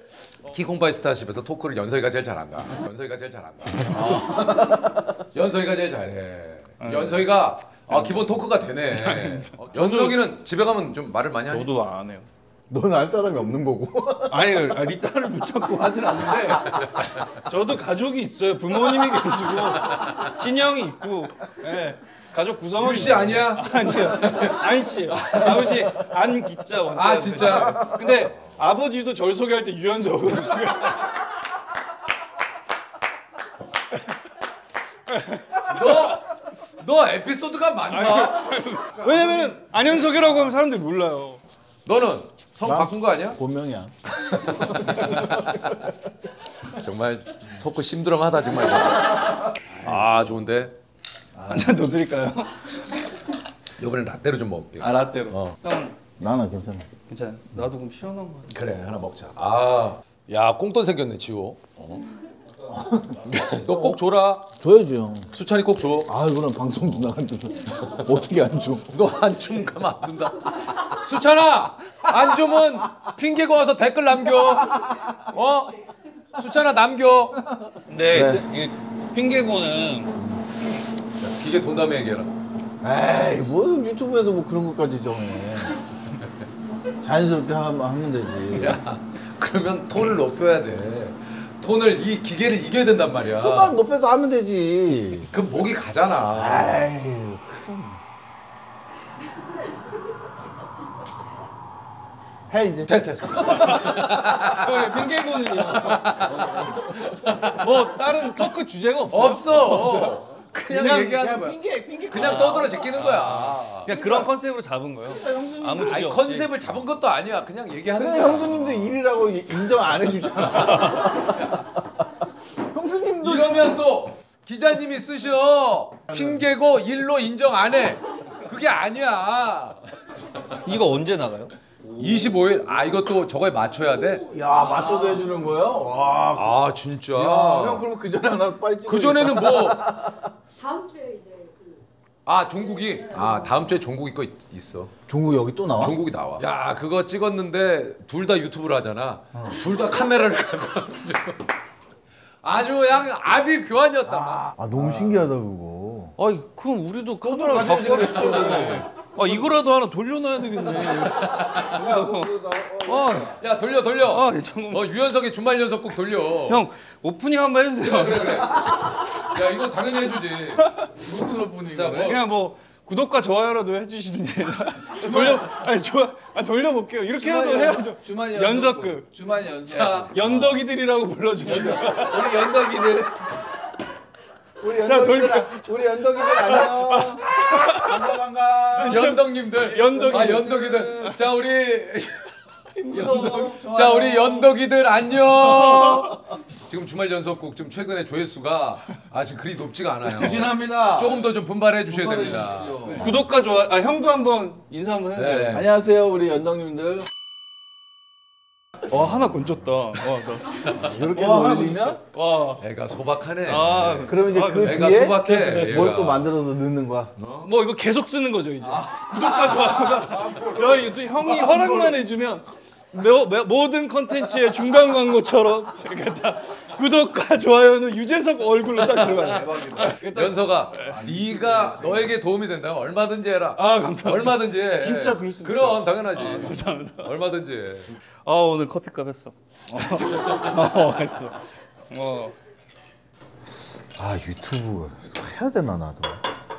S2: 키콩바이 스타십에서 토크를 연서이가 제일 잘한다. 연서이가 제일 잘한다. 아. 연서이가 제일 잘해. 연서이가 아 기본 토크가 되네. 어, 연석이는 집에 가면 좀 말을 많이 하니.
S5: 저도 안 해요.
S1: 넌알 사람이 없는 거고. [LAUGHS]
S5: 아니 아, 리타를 붙잡고 하진 않는데 저도 가족이 있어요. 부모님이 계시고 친형이 있고 예. 가족 구성원
S2: 율씨 아니야?
S5: 아니요 안씨 아버지 안 기자 원자
S2: 아, 진짜?
S5: 근데 아버지도 절 소개할 때 유연석으로
S2: 너, 너 에피소드가 많다.
S5: 왜냐면 안현석이라고 하면 사람들이 몰라요.
S2: 너는 성
S1: 나?
S2: 바꾼 거 아니야?
S1: 본명이야. [LAUGHS]
S2: 정말 토크 심드렁하다 정말. 아 좋은데.
S5: 한잔 더 드릴까요?
S2: 이번엔 라떼로 좀 먹을게요.
S5: 아 라떼로.
S2: 어.
S5: 형
S1: 나는 괜찮아.
S5: 괜찮아. 나도 그럼 시원한 거.
S2: 그래 하나 먹자. 아, 야 꽁돈 생겼네 지호. 어. [LAUGHS] 너 꼭 줘라.
S1: 줘야지 형.
S2: 수찬이 꼭 줘.
S1: 아 이거는 방송도 나갔는데 어떻게 안 줘?
S2: 너 안 주면 가만 안 둔다. 수찬아 안 주면 핑계고 와서 댓글 남겨. 어? 수찬아 남겨.
S5: 근데 이게 핑계고는
S2: 기계 돈 다음에 얘기해라.
S1: 에이 뭐 유튜브에서 뭐 그런 것까지 정해. 자연스럽게 하면, 하면 되지.
S2: 야 그러면 톤을 높여야 돼. 톤을 이 기계를 이겨야 된단 말이야.
S1: 좀만 높여서 하면 되지.
S2: 그 목이 가잖아.
S1: 에이. 해 이제.
S2: 됐어 됐어. [LAUGHS]
S5: 그 핑계고는요. 뭐 다른 토크 주제가 없어.
S2: 없어. 그냥,
S5: 그냥-
S2: 얘기하는
S1: 그냥
S2: 거야.
S1: 핑계 핑계.
S2: 그냥 떠들어 제끼는 거야.
S5: 그냥 그런 컨셉으로 잡은 거예요. 아무 주제
S2: 아니
S5: 없이.
S2: 컨셉을 잡은 것도 아니야. 그냥 얘기하는
S1: 그래
S2: 거야.
S1: 형수님도 일이라고 이- 인정 안 해주잖아. [LAUGHS] 형수님도
S2: 이러면 또 기자님이 쓰셔. 핑계고 일로 인정 안 해. 그게 아니야.
S5: 이거 언제 나가요?
S2: 25일. 아 이것도 저거에 맞춰야 돼.
S1: 야 맞춰서 해주는 거예요? 와.
S2: 아 진짜.
S1: 야, 형 그러면 그 전에 하나 빨리 찍어.
S2: 그 전에는 뭐? [LAUGHS]
S10: 다음 주에 이제 그
S2: 아 종국이. 아 다음 주에 종국이 거 있, 있어.
S1: 종국 여기 또 나와?
S2: 종국이 나와. 야 그거 찍었는데 둘 다 유튜브를 하잖아. 둘 다 카메라를 [LAUGHS] 갖고 와가지고 아주 그냥 아비 교환이었다.
S1: 아 너무 신기하다 그거.
S5: 아이 그럼 우리도 카메라 갖고 그랬어. 아 이거라도 하나 돌려놔야 되겠네. 아, [LAUGHS]
S2: 야 돌려 돌려.
S5: 아 잠깐.
S2: 어 유연석의 주말 연속곡 돌려.
S5: 형 오프닝 한 번 해주세요.
S2: 그래 그래. 야 이거 당연히 해주지. 무슨 오프닝? 자 뭐.
S5: 그냥 뭐 구독과 좋아요라도 해주시든지 [LAUGHS] 돌려 아니 좋아 아 돌려볼게요. 이렇게라도 해야죠.
S1: 주말
S5: 연속극.
S1: 주말 연속.
S2: 자,
S5: 연덕이들이라고 불러주시면
S1: 우리 연덕이들. 우리
S5: 야,
S1: 연덕이들 우리 연덕이들 안녕. 반가 반가.
S2: 연덕님들.
S5: 연덕이들.
S2: 아 연덕이들. 자 우리 [LAUGHS]
S1: 좋아요.
S2: 자 우리 연덕이들 안녕. 지금 주말 연속곡 좀 최근에 조회수가 아 지금 그리 높지가 않아요.
S1: 부진합니다.
S2: 조금 더 좀 분발해 주셔야
S1: 분발해
S2: 됩니다.
S1: 주십시오.
S5: 구독과 좋아요. 아 형도 한번 인사 한번 해주세요.
S2: 네.
S1: 안녕하세요 우리 연덕님들.
S5: 와 하나 건졌다. 와, 나,
S1: 이렇게
S5: 와, 하나
S1: 올리면
S5: 건졌어. 와.
S2: 애가 소박하네.
S5: 아,
S1: 그럼 이제
S5: 아,
S1: 그
S2: 애가
S1: 뒤에
S2: 소박해.
S1: 뭘
S2: 얘가.
S1: 또 만들어서 넣는 거야.
S5: 뭐 이거 계속 쓰는 거죠 이제. 구독과 좋아요가 저희 또 형이 허락만 해주면 모, 모- 모든 컨텐츠의 중간 광고처럼 이렇게 다 구독과 좋아요는 유재석 얼굴로 딱 들어가요.
S2: 연서가 네가 너에게 도움이 된다면 얼마든지 해라.
S5: 아 감사합니다.
S2: 얼마든지 해.
S5: 진짜 그럴 수 있어요.
S2: 그럼 당연하지.
S5: 감사합니다.
S2: 얼마든지 해.
S5: 아 오늘 커피값 했어. [LAUGHS] 어, 했어. 어.
S1: 아 유튜브 해야 되나 나도.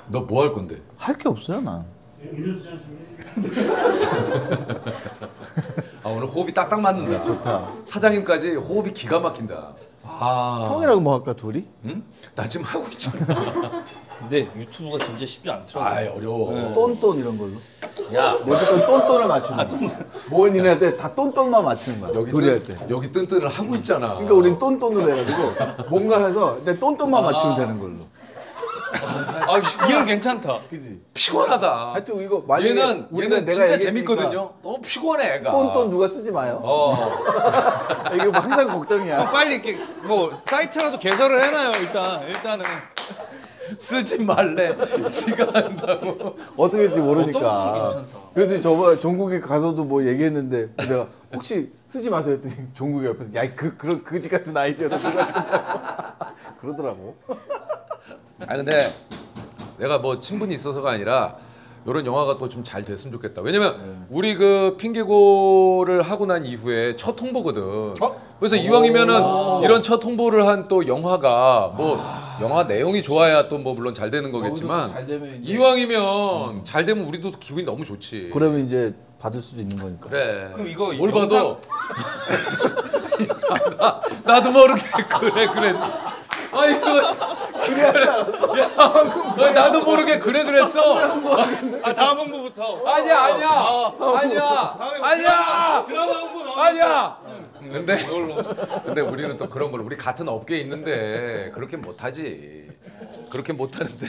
S2: 너 뭐 할 건데?
S1: 할 게 없어요 난. [LAUGHS]
S2: 아 오늘 호흡이 딱딱 맞는다.
S1: 좋다.
S2: 사장님까지 호흡이 기가 막힌다. 아.
S1: 형이랑 뭐 할까 둘이?
S2: 응? 나 지금 하고 있잖아. [LAUGHS]
S5: 근데 유튜브가 진짜 쉽지 않더라고.
S2: 아이 어려워.
S1: 똔똔 이런 걸로.
S2: 야
S1: 무조건 똔똔을 맞추는 거야. 모은 일할 때다 똔똔만 맞추는 거야.
S2: 여기
S1: 둘이 할
S2: 뜬-
S1: 때.
S2: 여기 뜬뜬을 하고 있잖아.
S1: 그러니까 우린 똔똔으로 해가지고 뭔가 해서 근데 똔똔만 맞추면 되는 걸로.
S5: 아 이건 괜찮다.
S1: 그지?
S2: 피곤하다.
S1: 하여튼 이거 만약에
S2: 얘는 얘는
S1: 내가
S2: 진짜 재밌거든요. 너무 피곤해 애가.
S1: 똔똔 누가 쓰지 마요.
S2: 어. [LAUGHS]
S1: 이거 뭐 항상 걱정이야.
S5: 빨리 이렇게 뭐 사이트라도 개설을 해놔요 일단 일단은.
S2: 쓰지 말래. 지가 한다고.
S1: 어떻게 될지 모르니까.
S5: 어떤 게 괜찮다.
S1: 그래도 저번 종국에 가서도 뭐 얘기했는데 내가 혹시 쓰지 마세요 했더니 종국이 옆에서 야 그 그런 그지 같은 아이디어를 누가 쓰냐고 그러더라고.
S2: 아 근데 내가 뭐 친분이 있어서가 아니라 이런 영화가 또 좀 잘 됐으면 좋겠다. 왜냐면 우리 그 핑계고를 하고 난 이후에 첫 홍보거든. 그래서 이왕이면은 이런 첫 홍보를 한 또 영화가 뭐 영화 내용이 좋아야 또 뭐 물론 잘 되는 거겠지만
S1: 잘 되면 이제
S2: 이왕이면 잘 되면 우리도 기분이 너무 좋지.
S1: 그러면 이제 받을 수도 있는 거니까.
S2: 그래.
S5: 그럼 이거
S2: 뭘
S5: 영상-
S2: 봐도 [LAUGHS] 나, 나도 모르게 [LAUGHS] 그래 그래. 아 이거
S1: 그래 하지 않았어?
S2: 야, 나도 모르게 그래 그랬어.
S5: 아 다음 홍보부터.
S2: 아니야, 아니야, 아니야, 아니야,
S5: 드라마 홍보 나와.
S2: 아니야. 근데 근데 우리는 또 그런 걸 우리 같은 업계에 있는데 그렇게 못하지. 그렇게 못하는데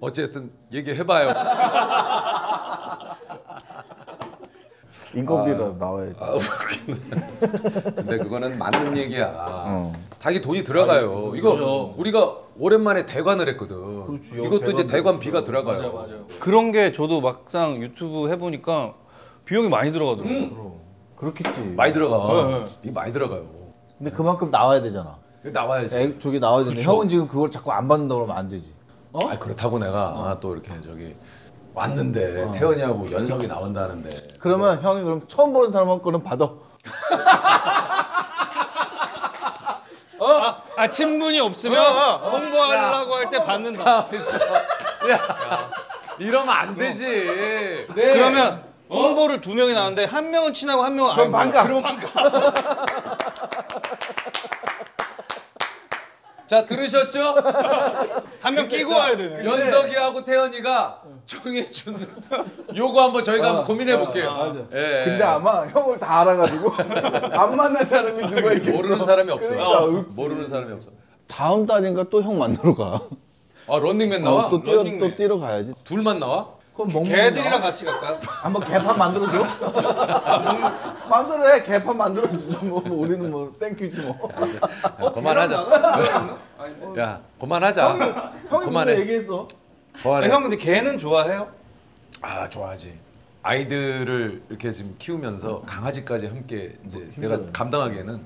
S2: 어쨌든 얘기해봐요.
S1: 인건비라도 나와야지.
S2: 아, 웃기네. 근데 그거는 맞는 얘기야. 닭이 돈이 들어가요. 이거 우리가 오랜만에 대관을 했거든. 이것도 이제 대관 비가 들어가요.
S5: 그런 게 저도 막상 유튜브 해보니까 비용이 많이 들어가더라고요.
S1: 그렇겠지.
S2: 많이 들어가.
S5: 네, 네.
S2: 이게 많이 들어가요.
S1: 근데 그만큼 나와야 되잖아.
S2: 이거 나와야지.
S1: 애, 저기 나와야 되는데 형은 지금 그걸 자꾸 안 받는다 그러면 안 되지.
S2: 아 그렇다고 내가 또 이렇게 저기 왔는데 태연이하고 연석이 나온다는데.
S1: 그러면 형이 그럼 처음 보는 사람 한 거는 받아. [LAUGHS]
S5: 아 친분이 없으면 홍보하려고 할 때 받는다.
S2: 야, 이러면 안 되지. 네.
S5: 그러면 홍보를 두 명이 나왔는데 한 명은 친하고 한 명은 안
S1: 반가.
S5: 그럼 [LAUGHS]
S2: 자 들으셨죠?
S5: 한 명 끼고 와야 되네.
S2: 연석이하고 태연이가 정해준 [LAUGHS] 요거 한번 저희가 한번 고민해 볼게요.
S1: 맞아.
S2: 예.
S1: 근데 아마 형을 다 알아가지고 [LAUGHS] 안 만난 사람이 누가 있겠어.
S2: 모르는 사람이 없어.
S1: 그러니까
S2: 어,
S1: 없지.
S2: 모르는 사람이 없어.
S1: 다음 달인가 또 형 만나러 가.
S2: 아 런닝맨 나와?
S1: 어, 또 뛰어
S5: 런닝맨.
S1: 또 뛰러 가야지.
S2: 둘만 나와?
S1: 그럼 먹는
S5: 걔들이랑 같이 갈까요?
S1: 한번 개판 만들어 줘. [LAUGHS] 만들어 해 개판 만들어줘. 뭐 우리는 뭐 땡큐지 뭐.
S2: 야, 그만하자. 야 그만하자.
S1: 형이
S2: 그만해.
S1: 그만해. 얘기했어.
S2: 그만해.
S5: 형 근데 걔는 좋아해요?
S2: 아 좋아하지. 아이들을 이렇게 지금 키우면서 강아지까지 함께 이제 내가 감당하기에는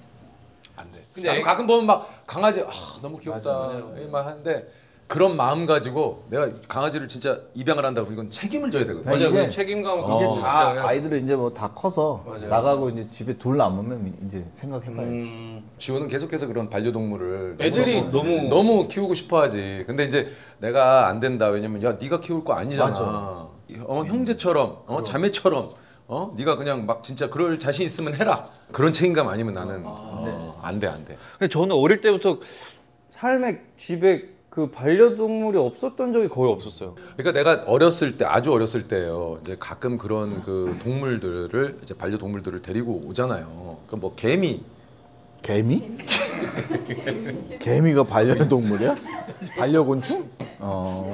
S2: 안 돼.
S5: 근데
S2: 나도 가끔 보면 막 강아지 아 너무 귀엽다 이막 하는데 그런 마음 가지고 내가 강아지를 진짜 입양을 한다고 이건 책임을 져야 되거든.
S1: 맞아.
S5: 맞아요.
S1: 이제-
S5: 그 책임감
S1: 이제
S2: 어.
S1: 다 아이들은 이제 뭐 다 커서
S5: 맞아요.
S1: 나가고 이제 집에 둘 남으면 이제 생각해봐야지.
S5: 음,
S2: 지호는 계속해서 그런 반려동물을
S5: 애들이
S2: 너무
S5: 너무
S2: 너무 키우고 싶어하지. 근데 이제 내가 안 된다. 왜냐면 야 네가 키울 거 아니잖아.
S1: 맞아.
S2: 어 형제처럼, 어 자매처럼, 어 네가 그냥 막 진짜 그럴 자신 있으면 해라. 그런 책임감 아니면 나는 어, 안 돼, 안 돼.
S5: 근데 저는 어릴 때부터 삶에 집에 그 반려동물이 없었던 적이 거의 없었어요.
S2: 그러니까 내가 어렸을 때 아주 어렸을 때요. 이제 가끔 그런 그 동물들을 이제 반려동물들을 데리고 오잖아요. 그뭐 개미
S1: 개미? 개미가 반려동물이야? 반려곤충? 어.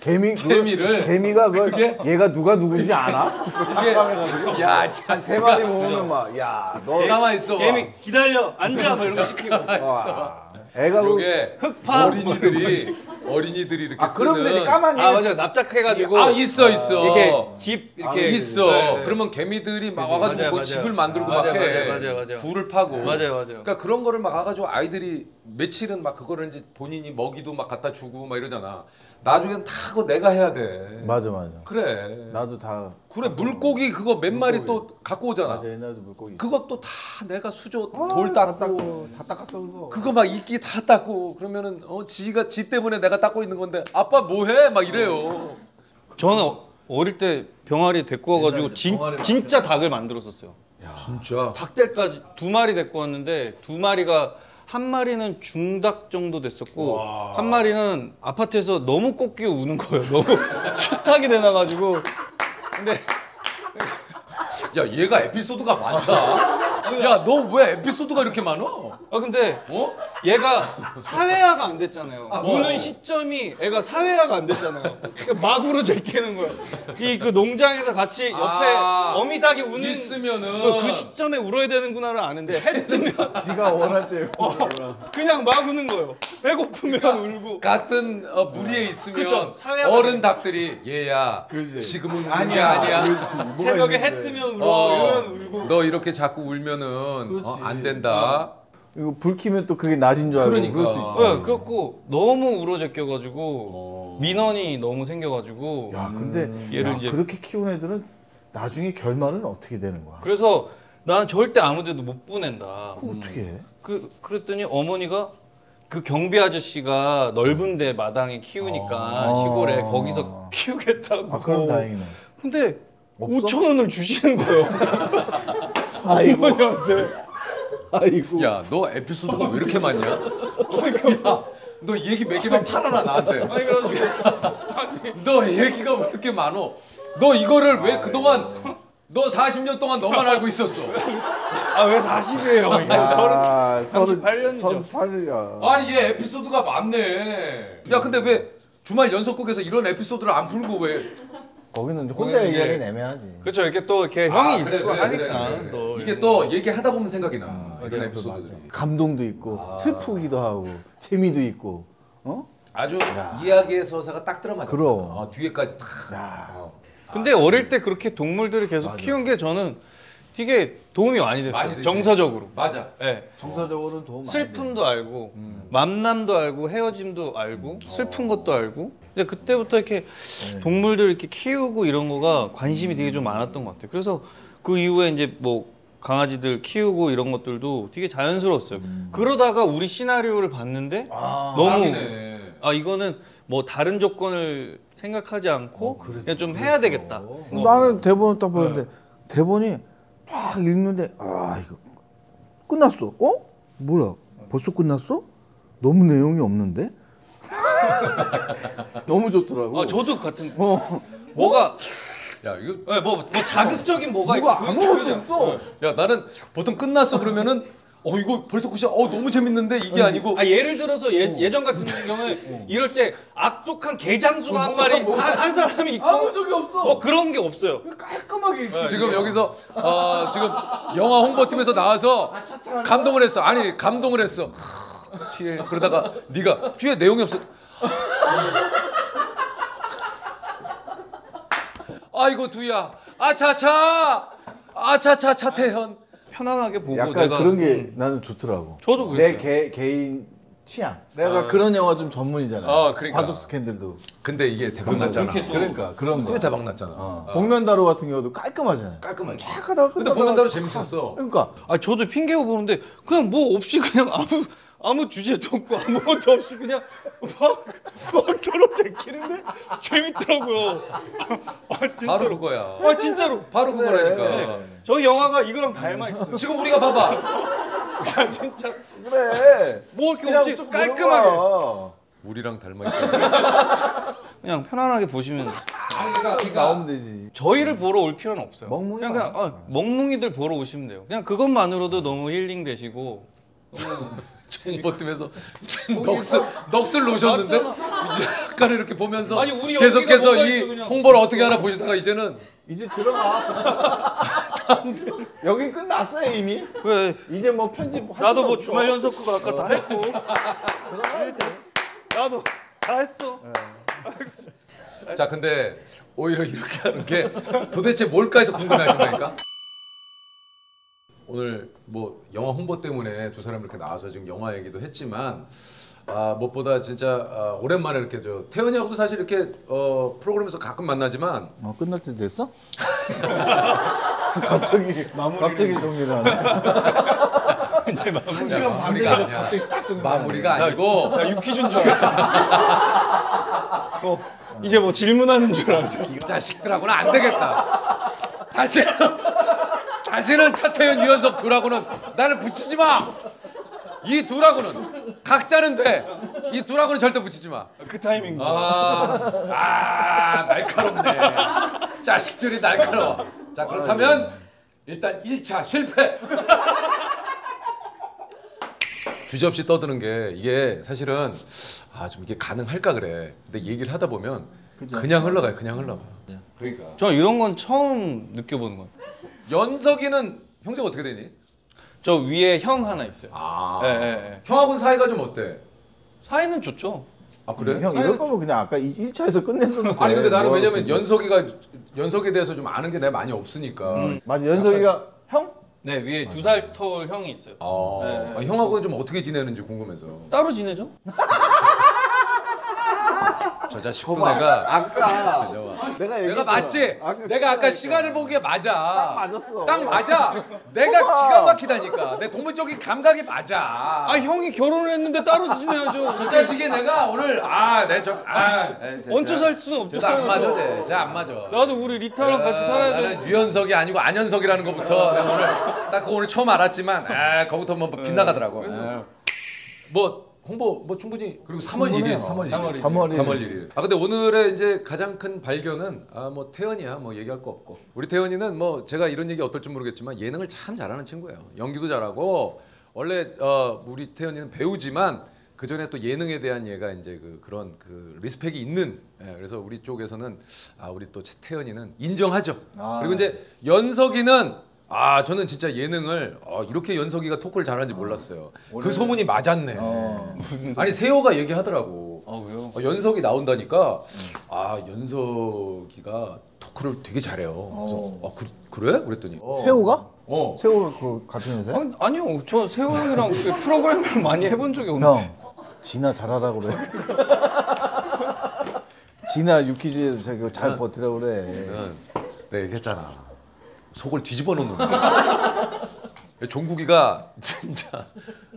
S1: 개미 그-
S2: 개미를
S1: 개미가 그
S2: 그게-
S1: 얘가 누가 누군지 알아?
S2: 이게 야, 참,
S1: 세 마리 모으면 막야너
S2: 가만 있어. 봐.
S5: 개미 기다려 앉아 뭐 이런 거 시키고.
S1: 와. 애가 그
S2: 이게
S5: 흑파.
S2: 어린이들이 어린이들이 이렇게
S1: 아 그럼 되지
S2: 쓰는
S1: 까만
S5: 아
S1: 개.
S5: 맞아요 납작해가지고
S2: 아 있어 있어
S5: 이렇게 집
S1: 아,
S5: 이렇게
S2: 있어
S5: 네, 네.
S2: 그러면 개미들이 막 와가지고
S5: 맞아요,
S2: 뭐
S5: 맞아요.
S2: 집을 만들고
S5: 맞아요,
S2: 막해
S5: 맞아요, 맞아요, 맞아요.
S2: 불을 파고
S5: 맞아요 맞아요.
S2: 그러니까 그런 거를 막 와가지고 아이들이 며칠은 막 그거를 이제 본인이 먹이도 막 갖다 주고 막 이러잖아 나중엔 다 그거 내가 해야 돼.
S1: 맞아 맞아.
S2: 그래.
S1: 나도 다
S2: 그래 물고기 그거 몇 마리 또 갖고 오잖아.
S1: 맞아 옛날도 물고기.
S2: 그것도 다 내가 수저
S1: 아, 돌다
S2: 닦고
S1: 닦고 다 닦았어 그거.
S2: 그거 막 이끼 다 닦고 그러면은 어 지가 지 때문에 내가 닦고 있는 건데 아빠 뭐해? 막 이래요.
S5: 저는 어- 어릴 때 병아리 데리고 와가지고 진, 진짜 닭을 만들었었어요.
S2: 진짜?
S5: 닭들까지 두 마리 데리고 왔는데 두 마리가 한 마리는 중닭 정도 됐었고 한 마리는 아파트에서 너무 꺾이고 우는 거예요. 너무 [LAUGHS] 수탉이 되나가지고 근데
S2: 야 얘가 에피소드가 많다. 야 너 왜 에피소드가 이렇게 많어?
S5: 아 근데
S2: 어?
S5: 얘가 사회화가 안 됐잖아요. 우는 시점이 애가 사회화가 안 됐잖아요. 그러니까 막으로 제끼는 거예요. 이그 농장에서 같이 옆에
S2: 아,
S5: 어미닭이 우는
S2: 있으면은
S5: 그, 그 시점에 울어야 되는구나를 아는데 해 뜨면
S1: 지가 원할 때. [LAUGHS]
S5: 그냥 막 우는 거예요. 배고프면 울고.
S2: 같은 어, 무리에 있으면
S5: 그쵸, 사회화가
S2: 어른 닭들이 얘야 지금은 우는 게
S1: 아니야.
S2: 아니야.
S1: 그렇지. 뭐가
S5: 새벽에
S1: 있는데.
S5: 해 뜨면 울어.
S2: 어,
S5: 이러면 울고.
S2: 너 이렇게 자꾸 울면은. 어, 안 된다.
S1: 이거 불 켜면 또 그게 낮인 줄 알고.
S2: 그러니까.
S1: 그럴 수 있지.
S5: 네, 그래갖고 너무 울어 제껴가지고 민원이 너무 생겨가지고
S1: 야 근데
S5: 얘를
S1: 야,
S5: 이제-
S1: 그렇게 키운 애들은 나중에 결말은 어떻게 되는 거야?
S5: 그래서 난 절대 아무데도 못 보낸다.
S1: 그거 어떻게 해?
S5: 그 그랬더니 어머니가 그 경비 아저씨가 넓은 데 마당에 키우니까
S1: 아.
S5: 시골에 거기서 [LAUGHS] 키우겠다고.
S1: 아 그럼 다행이네.
S5: 근데? 5천 원을 주시는 거예요. [LAUGHS]
S1: 아이고. 아이고.
S2: 야 너 에피소드가 왜 이렇게 많냐? 야 너 얘기 몇 개만 팔아라 나한테.
S5: 아니 그래가지고 [LAUGHS]
S2: 너 얘기가 왜 이렇게 많어? 너 이거를 왜 그동안 너 40년 동안 너만 알고 있었어?
S5: 아 왜 40이에요? 이거
S1: 아,
S5: 38년이죠.
S1: 38이야.
S2: 아니 얘 에피소드가 많네. 야 근데 왜 주말 연속극에서 이런 에피소드를 안 풀고 왜?
S1: 거기는 혼자
S2: 이제-
S1: 얘기하기 애매하지.
S5: 그렇죠. 이렇게 또 이렇게
S2: 아,
S5: 형이
S2: 그래,
S5: 있고
S2: 그래,
S5: 하니까
S2: 그래, 그래.
S5: 또
S2: 이게 또 얘기하다 보면 생각이 나. 이런
S1: 맞아요.
S2: 에피소드들이.
S1: 감동도 있고
S2: 아.
S1: 슬프기도 하고 재미도 있고. 어?
S2: 아주 이야기의 서사가 딱 들어맞아.
S1: 그럼.
S2: 어, 뒤에까지 딱.
S1: 야.
S2: 어.
S5: 근데 어릴 때 그렇게 동물들을 계속 키운 게 저는 되게 도움이 많이 됐어요.
S2: 많이 되지.
S5: 정서적으로.
S2: 맞아.
S5: 예.
S1: 정서적으로는 도움 많이
S5: 슬픔도 알고 만남도 알고 헤어짐도 알고 슬픈 것도 알고 근데 그때부터 이렇게 동물들 이렇게 키우고 이런 거가 관심이 되게 좀 많았던 것 같아요 그래서 그 이후에 이제 뭐 강아지들 키우고 이런 것들도 되게 자연스러웠어요 그러다가 우리 시나리오를 봤는데 너무
S2: 딱이네.
S5: 아 이거는 뭐 다른 조건을 생각하지 않고 그냥 좀 해야 되겠다 뭐.
S1: 나는 대본을 딱 보는데 대본이 쫙 읽는데 아 이거 끝났어. 어? 뭐야? 벌써 끝났어? 너무 내용이 없는데? [LAUGHS] 너무 좋더라고.
S5: 아 저도 같은
S1: 어.
S5: 뭐가
S2: 야 이거
S5: 네, 뭐, 뭐 자극적인 뭐가
S1: 뭐가
S5: 있고 그게
S1: 아무것도. 없어.
S2: 야 나는 보통 끝났어 그러면은 어 이거 벌써 끝이야. 어 너무 재밌는데 이게 아니고
S5: 아 예를 들어서 예, 예전 같은 경우는 이럴 때 악독한 개장수가 한 마리 한, 한 사람이 있고
S1: 아무 적이 없어.
S5: 뭐 그런 게 없어요.
S1: 깔끔하게 읽고.
S2: 지금 여기서 어, 지금 영화 홍보팀에서 나와서 감동을 했어. 아니 감동을 했어. 뒤에 그러다가 네가 뒤에 내용이 없어. [LAUGHS] 아이고 두야. 아차차. 아차차 차태현.
S5: 편안하게 보고
S1: 약간
S5: 내가
S1: 그런 게
S5: 음,
S1: 나는 좋더라고.
S5: 저도
S1: 내
S5: 그랬어요.
S1: 개, 개인 취향. 내가 그런 영화 좀 전문이잖아.
S2: 어, 그러니까.
S1: 가족 스캔들도.
S2: 근데 이게 대박 났잖아.
S5: 그렇게 또-
S1: 그러니까 그런 거.
S2: 그게 대박 났잖아.
S1: 어. 복면다로 같은 경우도 깔끔하잖아요.
S2: 깔끔하게.
S1: 쫙 하다가
S2: 근데
S1: 끝나다가
S2: 보면대로 재밌었어.
S1: 그러니까
S5: 아 저도 핑계고 보는데 그냥 뭐 없이 그냥 아무 아무 주제도 없고 아무것도 없이 그냥 막 막 저러 제끼는데 재밌더라고요. 아
S2: 바로
S5: 진짜로.
S2: 그거야.
S5: 아 진짜로.
S2: 바로 그거라니까.
S5: 저 영화가 이거랑 닮아 있어요.
S2: 지금 우리가 봐봐.
S5: 아 진짜
S1: 그래.
S5: 뭐 이렇게
S1: 그냥 좀
S5: 깔끔하게.
S2: 우리랑 닮아 있다.
S5: 그냥 편안하게 보시면
S2: 아니 그러니까,
S1: 나오면 되지.
S5: 저희를 보러 올 필요는 없어요.
S1: 멍뭉이
S5: 그냥 그냥 어, 멍뭉이들 보러 오시면 돼요. 그냥 그것만으로도 너무 힐링 되시고.
S2: 홍 [LAUGHS] 보팀에서 [LAUGHS] 넋을 넋을 놓으셨는데 이제 약간 이렇게 보면서
S5: 아니, 우리
S2: 계속해서 이
S5: 있어.
S2: 홍보를 어떻게 하나 보시다가 이제는
S1: 이제 들어가. [LAUGHS] 여기 끝났어요 이미.
S5: 왜?
S1: 이제 뭐 편집. 할
S5: 나도 뭐
S1: 없어.
S5: 주말 연속극 아까 다 했고. 나도 다 했어.
S2: 자 근데 오히려 이렇게 하는 게 도대체 뭘까 해서 궁금해하신다니까. 오늘 뭐 영화 홍보 때문에 두 사람 이렇게 나와서 지금 영화 얘기도 했지만 아 무엇보다 진짜 아, 오랜만에 이렇게 저 태연이하고도 사실 이렇게 어, 프로그램에서 가끔 만나지만
S1: 어 끝날 때 됐어? [LAUGHS] 갑자기 갑자기 정리를 하네. [LAUGHS] 한 시간 반
S2: 마무리가 아니야.
S1: 갑자기 딱 정리.
S2: 마무리가 아니고
S5: 나 유퀴준 줄 알았잖아. [LAUGHS] 어, 이제 뭐 질문하는 줄 알았죠.
S2: 이 자식들하고는 안 되겠다. 다시 다시는 차태현 유연석 둘하고는 나를 붙이지 마. 이 둘하고는 각자는 돼. 이 둘하고는 절대 붙이지 마.
S5: 그 타이밍.
S2: 아, 아 날카롭네. 자식들이 날카로워. 자 그렇다면 일단 1차 실패. 주저없이 떠드는 게 이게 사실은 아 좀 이게 가능할까 그래. 근데 얘기를 하다 보면 그냥 흘러가요. 그냥 흘러가. 그러니까.
S5: 저 이런 건 처음 느껴보는 거예요.
S2: 연석이는 형제가 어떻게 되니?
S5: 저 위에 형 하나 있어요.
S2: 아.
S5: 예, 예, 예.
S2: 형하고는 사이가 좀 어때?
S5: 사이는 좋죠.
S2: 아 그래?
S1: 형 이럴 거면 그냥 아까 1차에서 끝냈어도 돼.
S2: 아니 근데 나는
S1: 뭐
S2: 왜냐면? 연석이가 연석에 대해서 좀 아는 게 내가 많이 없으니까.
S5: 음.
S1: 맞아 연석이가 형?
S5: 네, 위에 두 살 터울 형이 있어요.
S2: 아,
S5: 네.
S2: 아, 형하고는 좀 어떻게 지내는지 궁금해서.
S5: 따로 지내죠? [LAUGHS]
S2: 저 자식도 내가
S1: 아까 [LAUGHS] 내가
S2: 내가
S1: 얘기했잖아.
S2: 맞지?
S1: 아까
S2: 내가 아까. 시간을 보기에 맞아.
S1: 딱 맞았어.
S2: 딱 맞아. 내가
S1: 봐봐.
S2: 기가 막히다니까. 내 동물적인 감각이 맞아.
S5: 아, 형이 결혼을 했는데 따로 지내야죠.
S2: 저 자식이 내가 오늘 아 내저 아,
S5: 얹혀 살 수는 없죠.
S2: 저안 맞아, 쟤. 쟤안 맞아.
S5: 나도 우리 리타랑 같이 살아야 돼.
S2: 나는 유연석이 아니고 안연석이라는 것부터 내가 오늘 딱 그거 오늘 처음 알았지만 아 거기부터 뭐 빗나가더라고. 뭐 홍보 뭐 충분히 그리고 3월 1일,
S1: 충분해요.
S2: 3월 1일.
S1: 3월 3월 1일.
S2: 3월 1일. 아 근데 오늘의 이제 가장 큰 발견은 아 뭐 태연이야 뭐 얘기할 거 없고 우리 태연이는 뭐 제가 이런 얘기 어떨지 모르겠지만 예능을 참 잘하는 친구예요. 연기도 잘하고 원래 어 우리 태연이는 배우지만 그 전에 또 예능에 대한 얘가 이제 그 그런 그 리스펙이 있는 예, 그래서 우리 쪽에서는 아 우리 또 태연이는 인정하죠.
S1: 아.
S2: 그리고 이제 연석이는 아 저는 진짜 예능을 어, 이렇게 연석이가 토크를 잘하는지 몰랐어요. 그 소문이 맞았네.
S1: 어.
S2: 아니 세호가 얘기하더라고.
S5: 아 그래요?
S2: 어, 연석이 나온다니까 아 연석이가 토크를 되게 잘해요. 그래서 아 그, 래 그랬더니 어.
S1: 새우가?
S2: 어.
S1: 새우가 그 같은 회사야?
S5: 아, 아니요 저 세호 형이랑 그 프로그램을 [LAUGHS] 많이 해본 적이 없는데
S1: 형, 진아 잘하라 그래. [LAUGHS] 진아 유키즈에서 저기 잘 버티라 그래.
S2: 는 내가 얘기했잖아. 속을 뒤집어 놓는 거야. [LAUGHS] 종국이가 진짜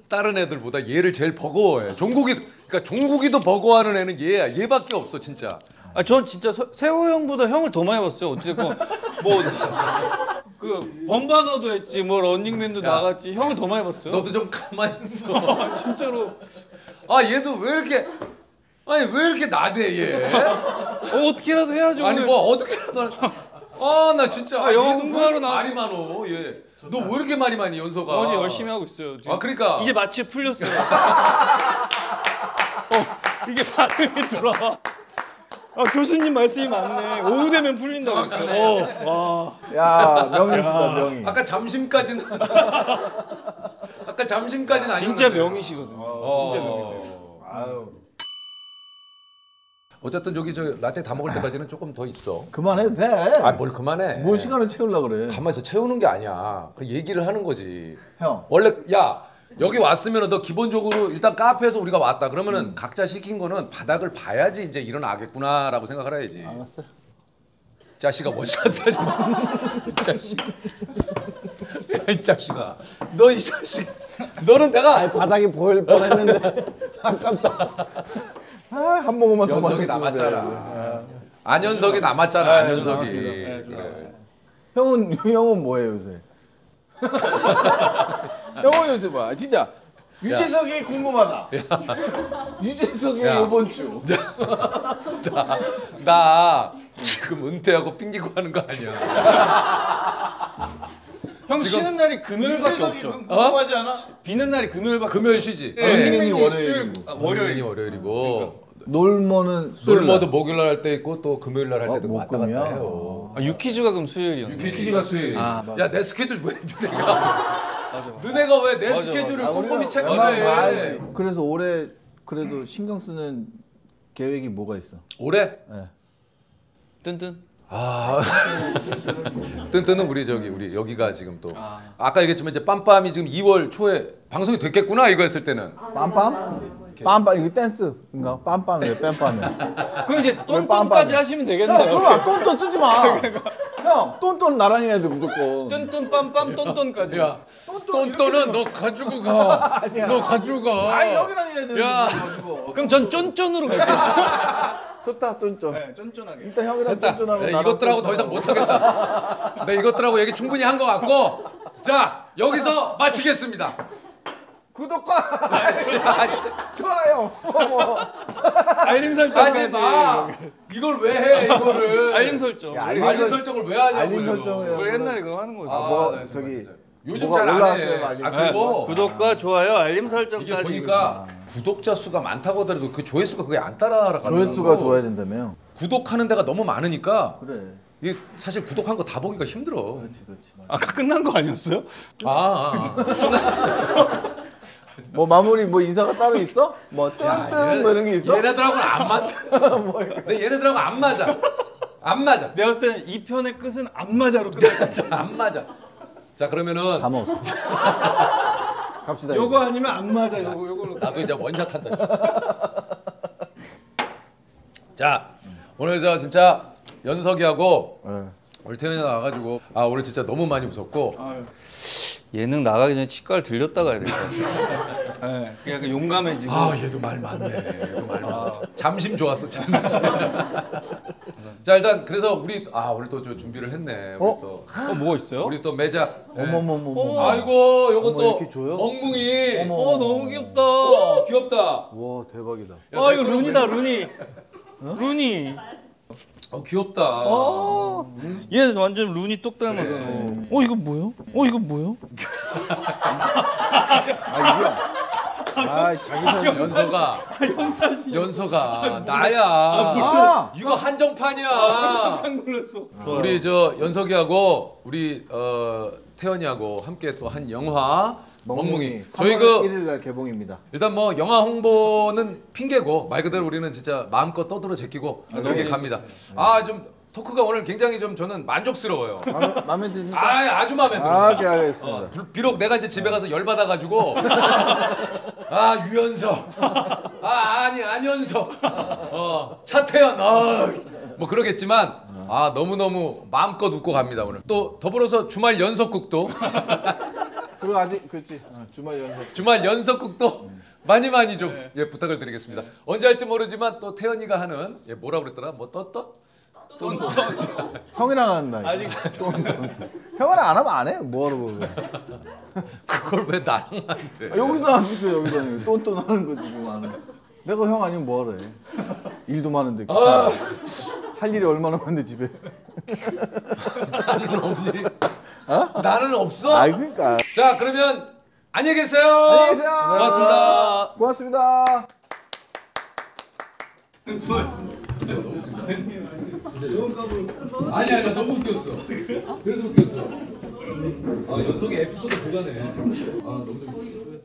S2: 다른 애들보다 얘를 제일 버거워해. 종국이 그러니까 종국이도 버거워하는 애는 얘야. 얘밖에 없어 진짜.
S5: 아, 전 진짜 서- 세호 형보다 형을 더 많이 봤어요. 어쨌든 뭐그 번반어도 했지, 뭐 런닝맨도 나갔지. 형을 더 많이 봤어요.
S2: 너도 좀 가만히 있어. [LAUGHS]
S5: 진짜로.
S2: 아 얘도 왜 이렇게 아니 왜 이렇게 나대 얘?
S5: 어, 어떻게라도 해야죠.
S2: 아니
S5: 오늘.
S2: 뭐 어떻게라도 아 나 진짜
S5: 아, 영화
S2: 얘도
S5: 공부하러 나왔어.
S2: 말이 많어 얘. 너 왜 이렇게 말이 많이 연서가?
S5: 어제 열심히 하고 있어요. 지금.
S2: 아 그러니까
S5: 이제 마취 풀렸어요. [LAUGHS] 어, 이게 발음이 돌아와. 아 교수님 말씀이 맞네. 오후 되면 풀린다고 했어요. 어, 와.
S1: 야 명이시다 명이.
S2: 아까 잠심까지는 [LAUGHS] 아까 잠심까지는 아니었는데
S5: 진짜 명이시거든요.
S2: 어.
S5: 진짜 명이세요.
S1: 아유
S2: 어쨌든 저기 저 라떼 다 먹을 때까지는 조금 더 있어.
S1: 그만해도 돼.
S2: 아 뭘 그만해.
S1: 뭘 시간을 채우려 그래.
S2: 가만히 있어 채우는 게 아니야. 그 얘기를 하는 거지.
S1: 형.
S2: 원래 야 여기 왔으면 너 기본적으로 일단 카페에서 우리가 왔다 그러면은 각자 시킨 거는 바닥을 봐야지 이제 일어나겠구나라고 생각을 해야지.
S1: 알았어.
S2: 자식아 원샷 하지 마. 이 자식. 야 이 자식아. 너 이 자식. 너는 내가
S1: 바닥이 보일 뻔했는데 아깝다. 아 한 모금만 더
S2: 연석이 남았잖아. 안연석이 남았잖아. 안연석이. 그래.
S1: 형은 형은 뭐해 요새? [LAUGHS] 형은 요새 뭐 진짜 유재석이 궁금하다. 유재석이
S2: 야.
S1: 이번 주. [LAUGHS]
S2: 나, 나 지금 은퇴하고 핑계고 하는 거 아니야. [LAUGHS]
S5: 형 쉬는 날이 금요일밖에 없죠.
S1: 궁금하지 않아?
S5: 비는 날이 금요일밖에.
S2: 금요일 쉬지.
S5: 네.
S1: 월요일이고.
S5: 아,
S2: 월요일이
S5: 월요일.
S2: 월요일이고
S1: 놀머는 수요일
S2: 놀머도
S1: 날.
S2: 목요일 날 할 때 있고 또 금요일 날할
S1: 어,
S2: 때도 왔다
S1: 목금이야?
S2: 갔다 해요.
S5: 아, 유퀴즈가 그럼 수요일이었네.
S2: 유퀴즈가 수요일.
S5: 아,
S2: 야내 스케줄 왜 너네가 [LAUGHS] 너네가 왜내
S5: 맞아,
S2: 스케줄을
S1: 아,
S2: 꼼꼼히 체크해?
S1: 그래서 올해 그래도 신경 쓰는 계획이 뭐가 있어?
S2: 올해?
S1: 예.
S5: 뜬뜬.
S2: 아 [LAUGHS] 뜬뜬은 우리 저기 우리 여기가 지금 또 아. 까 얘기했지만 이제 빰빰이 지금 2월 초에 방송이 됐겠구나 이거 했을 때는
S1: 빰빰? 빰빰 이거 댄스인가? 빰빰이에요 빰빰이.
S5: 그럼 이제
S1: 빰빰이야.
S5: 똔똔까지 하시면
S1: 형
S5: 되겠네요.
S1: 그럼 똔똔 쓰지 마. [LAUGHS] 형 똔똔 나랑 해야 돼 무조건.
S5: 똔똔 빰빰 똔똔까지.
S2: 야 똔똔은 너 가지고 가. [LAUGHS] 너 가지고 가.
S1: 아니 형이랑 해야 되는
S2: 야.
S1: 거
S5: 그럼 전 쫀쫀으로 갈게요. [LAUGHS]
S1: 좋다 똔똔.
S5: 네, 쫀쫀하게.
S1: 일단 형이랑
S2: 됐다.
S1: 똔똔하고
S2: 내
S1: 나랑
S2: 이것들하고. 더 이상 못 하겠다. 내 이것들하고 얘기 충분히 한 것 같고 자 여기서 마치겠습니다.
S1: 구독과
S2: 아, [LAUGHS] 진짜.
S1: 좋아요. 뭐.
S5: 알림
S2: 아니
S5: 설정까지.
S2: 마. 이걸 왜 해 이거를? [LAUGHS]
S5: 알림 설정.
S1: 야,
S2: 알림,
S1: 알림 설-
S2: 설정을 왜 하냐고.
S1: 알림 설정을
S5: 우리 옛날에 그거 하는 거죠.
S1: 아, 뭐가
S2: 네,
S1: 저기.
S2: 요즘
S1: 뭐가
S2: 잘 안 해.
S1: 올라왔어요, 알림.
S2: 아
S5: 네,
S2: 그리고
S5: 구독과 좋아요, 알림 설정까지.
S2: 이게 보니까 구독자 수가 많다고 하더라도 그 조회수가 그게 안 따라가는
S1: 조회수가 좋아야 된다며.
S2: 구독하는 데가 너무 많으니까
S1: 그래.
S2: 이게 사실 구독한 거 다 보기가 힘들어.
S1: 그렇지 그렇지. 맞아.
S5: 아까 끝난 거 아니었어요?
S2: 아, 아. [LAUGHS]
S1: 뭐 마무리 뭐 인사가 따로 있어? 뭐 똔똔 뭐 이런 게 있어?
S2: 얘네들하고는 안 맞다. 내 [LAUGHS] 얘네들하고 안 맞아. 안 맞아.
S5: 내가 봤을 때는 이 편의 끝은 안마자로 끝날 것 같아.
S2: 자, [LAUGHS] 안 맞아. 자 그러면은
S1: 다 먹었어. 갑시다.
S5: 요거 아니면 안마자 요거 요걸로.
S2: 나도 이제 원샷 한다. 자 오늘 저 진짜 연석이하고
S1: 예.
S2: 오늘 태연이 나와가지고 아 오늘 진짜 너무 많이 웃었고
S5: 예능 나가기 전에 치과를 들렸다 가야 될 것 같아. [LAUGHS] 예, 그 약간 용감해지고.
S2: 아 얘도 말 많네. 얘도 말 많아. 잠심 좋았어. 잠심. [LAUGHS] 자 일단 그래서 우리 아 오늘 또 저 준비를 했네. 우리
S1: 어?
S2: 또
S5: 어, 뭐가 있어요?
S2: 우리 또 매작. 네.
S1: 어머머머머.
S2: 아이고 요것도
S1: 이렇게 줘요?
S2: 멍뭉이.
S5: 어, 너무 귀엽다.
S2: 어, 귀엽다.
S1: 와 대박이다.
S2: 야,
S5: 아, 이거 룬이다,
S2: 왜-
S5: 룬이. 룬이.
S2: 어 귀엽다.
S5: 어. 얘 완전 룬이 똑 닮았어. 어, 이거 뭐야? 어, 이거 뭐야? [LAUGHS]
S1: 아 이거야. 아 자기 사진.
S2: 연서가
S5: 형사씨.
S2: 연서가 나야.
S1: 아
S2: 이거 한정판이야.
S5: 깜짝 놀랐어.
S2: 우리 저 연석이하고 우리 어 태연이하고 함께 또 한 영화 멍뭉이. 저희 그
S1: 1일 날 개봉입니다.
S2: 일단 뭐 영화 홍보는 핑계고 말 그대로 우리는 진짜 마음껏 떠들어 제끼고 이렇게 갑니다. 아 좀 토크가 오늘 굉장히 좀 저는 만족스러워요. [LAUGHS]
S1: 마음에, 마음에 듭니까?
S2: 아 아주 마음에 들어.
S1: 아, 오케이 알겠습니다.
S2: 어, 비- 비록 내가 이제 집에 가서 열 받아가지고 [LAUGHS] 아 유연석 아 아니 안연석 어 차태현 어뭐 그러겠지만 아 너무 너무 마음껏 웃고 갑니다 오늘 또 더불어서 주말 연속극도 [LAUGHS]
S1: 그리고 아직 그렇지. 어, 주말 연속.
S2: 주말 연속극도 많이 많이 좀 예, 부탁을 드리겠습니다 언제 할지 모르지만 또 태연이가 하는 예, 뭐라 그랬더라 뭐 떴떴 [LAUGHS]
S1: 형이랑 한다. 아직 형이랑 안 하면 안 해. 뭐하러 그래. [LAUGHS]
S2: 그걸 왜 나랑 한대
S1: 아, 여기서 나왔으니까 여기서 하는 거지. 똔똔 하는 거지 지금 하는. 내가 형 아니면 뭐하러 해. 일도 많은데 귀찮아. 할 일이 얼마나 많은데 집에. [LAUGHS]
S2: 나는 없니 나는 없어
S1: 아이 그러니까.
S2: 자 그러면 안녕히 계세요
S1: 안녕히 계세요.
S2: 고맙습니다
S1: 고맙습니다.
S2: 아니 아니 너무 웃겼어. 그래서 웃겼어. 아 연속의 에피소드 보자네. 아 너무 재밌었어.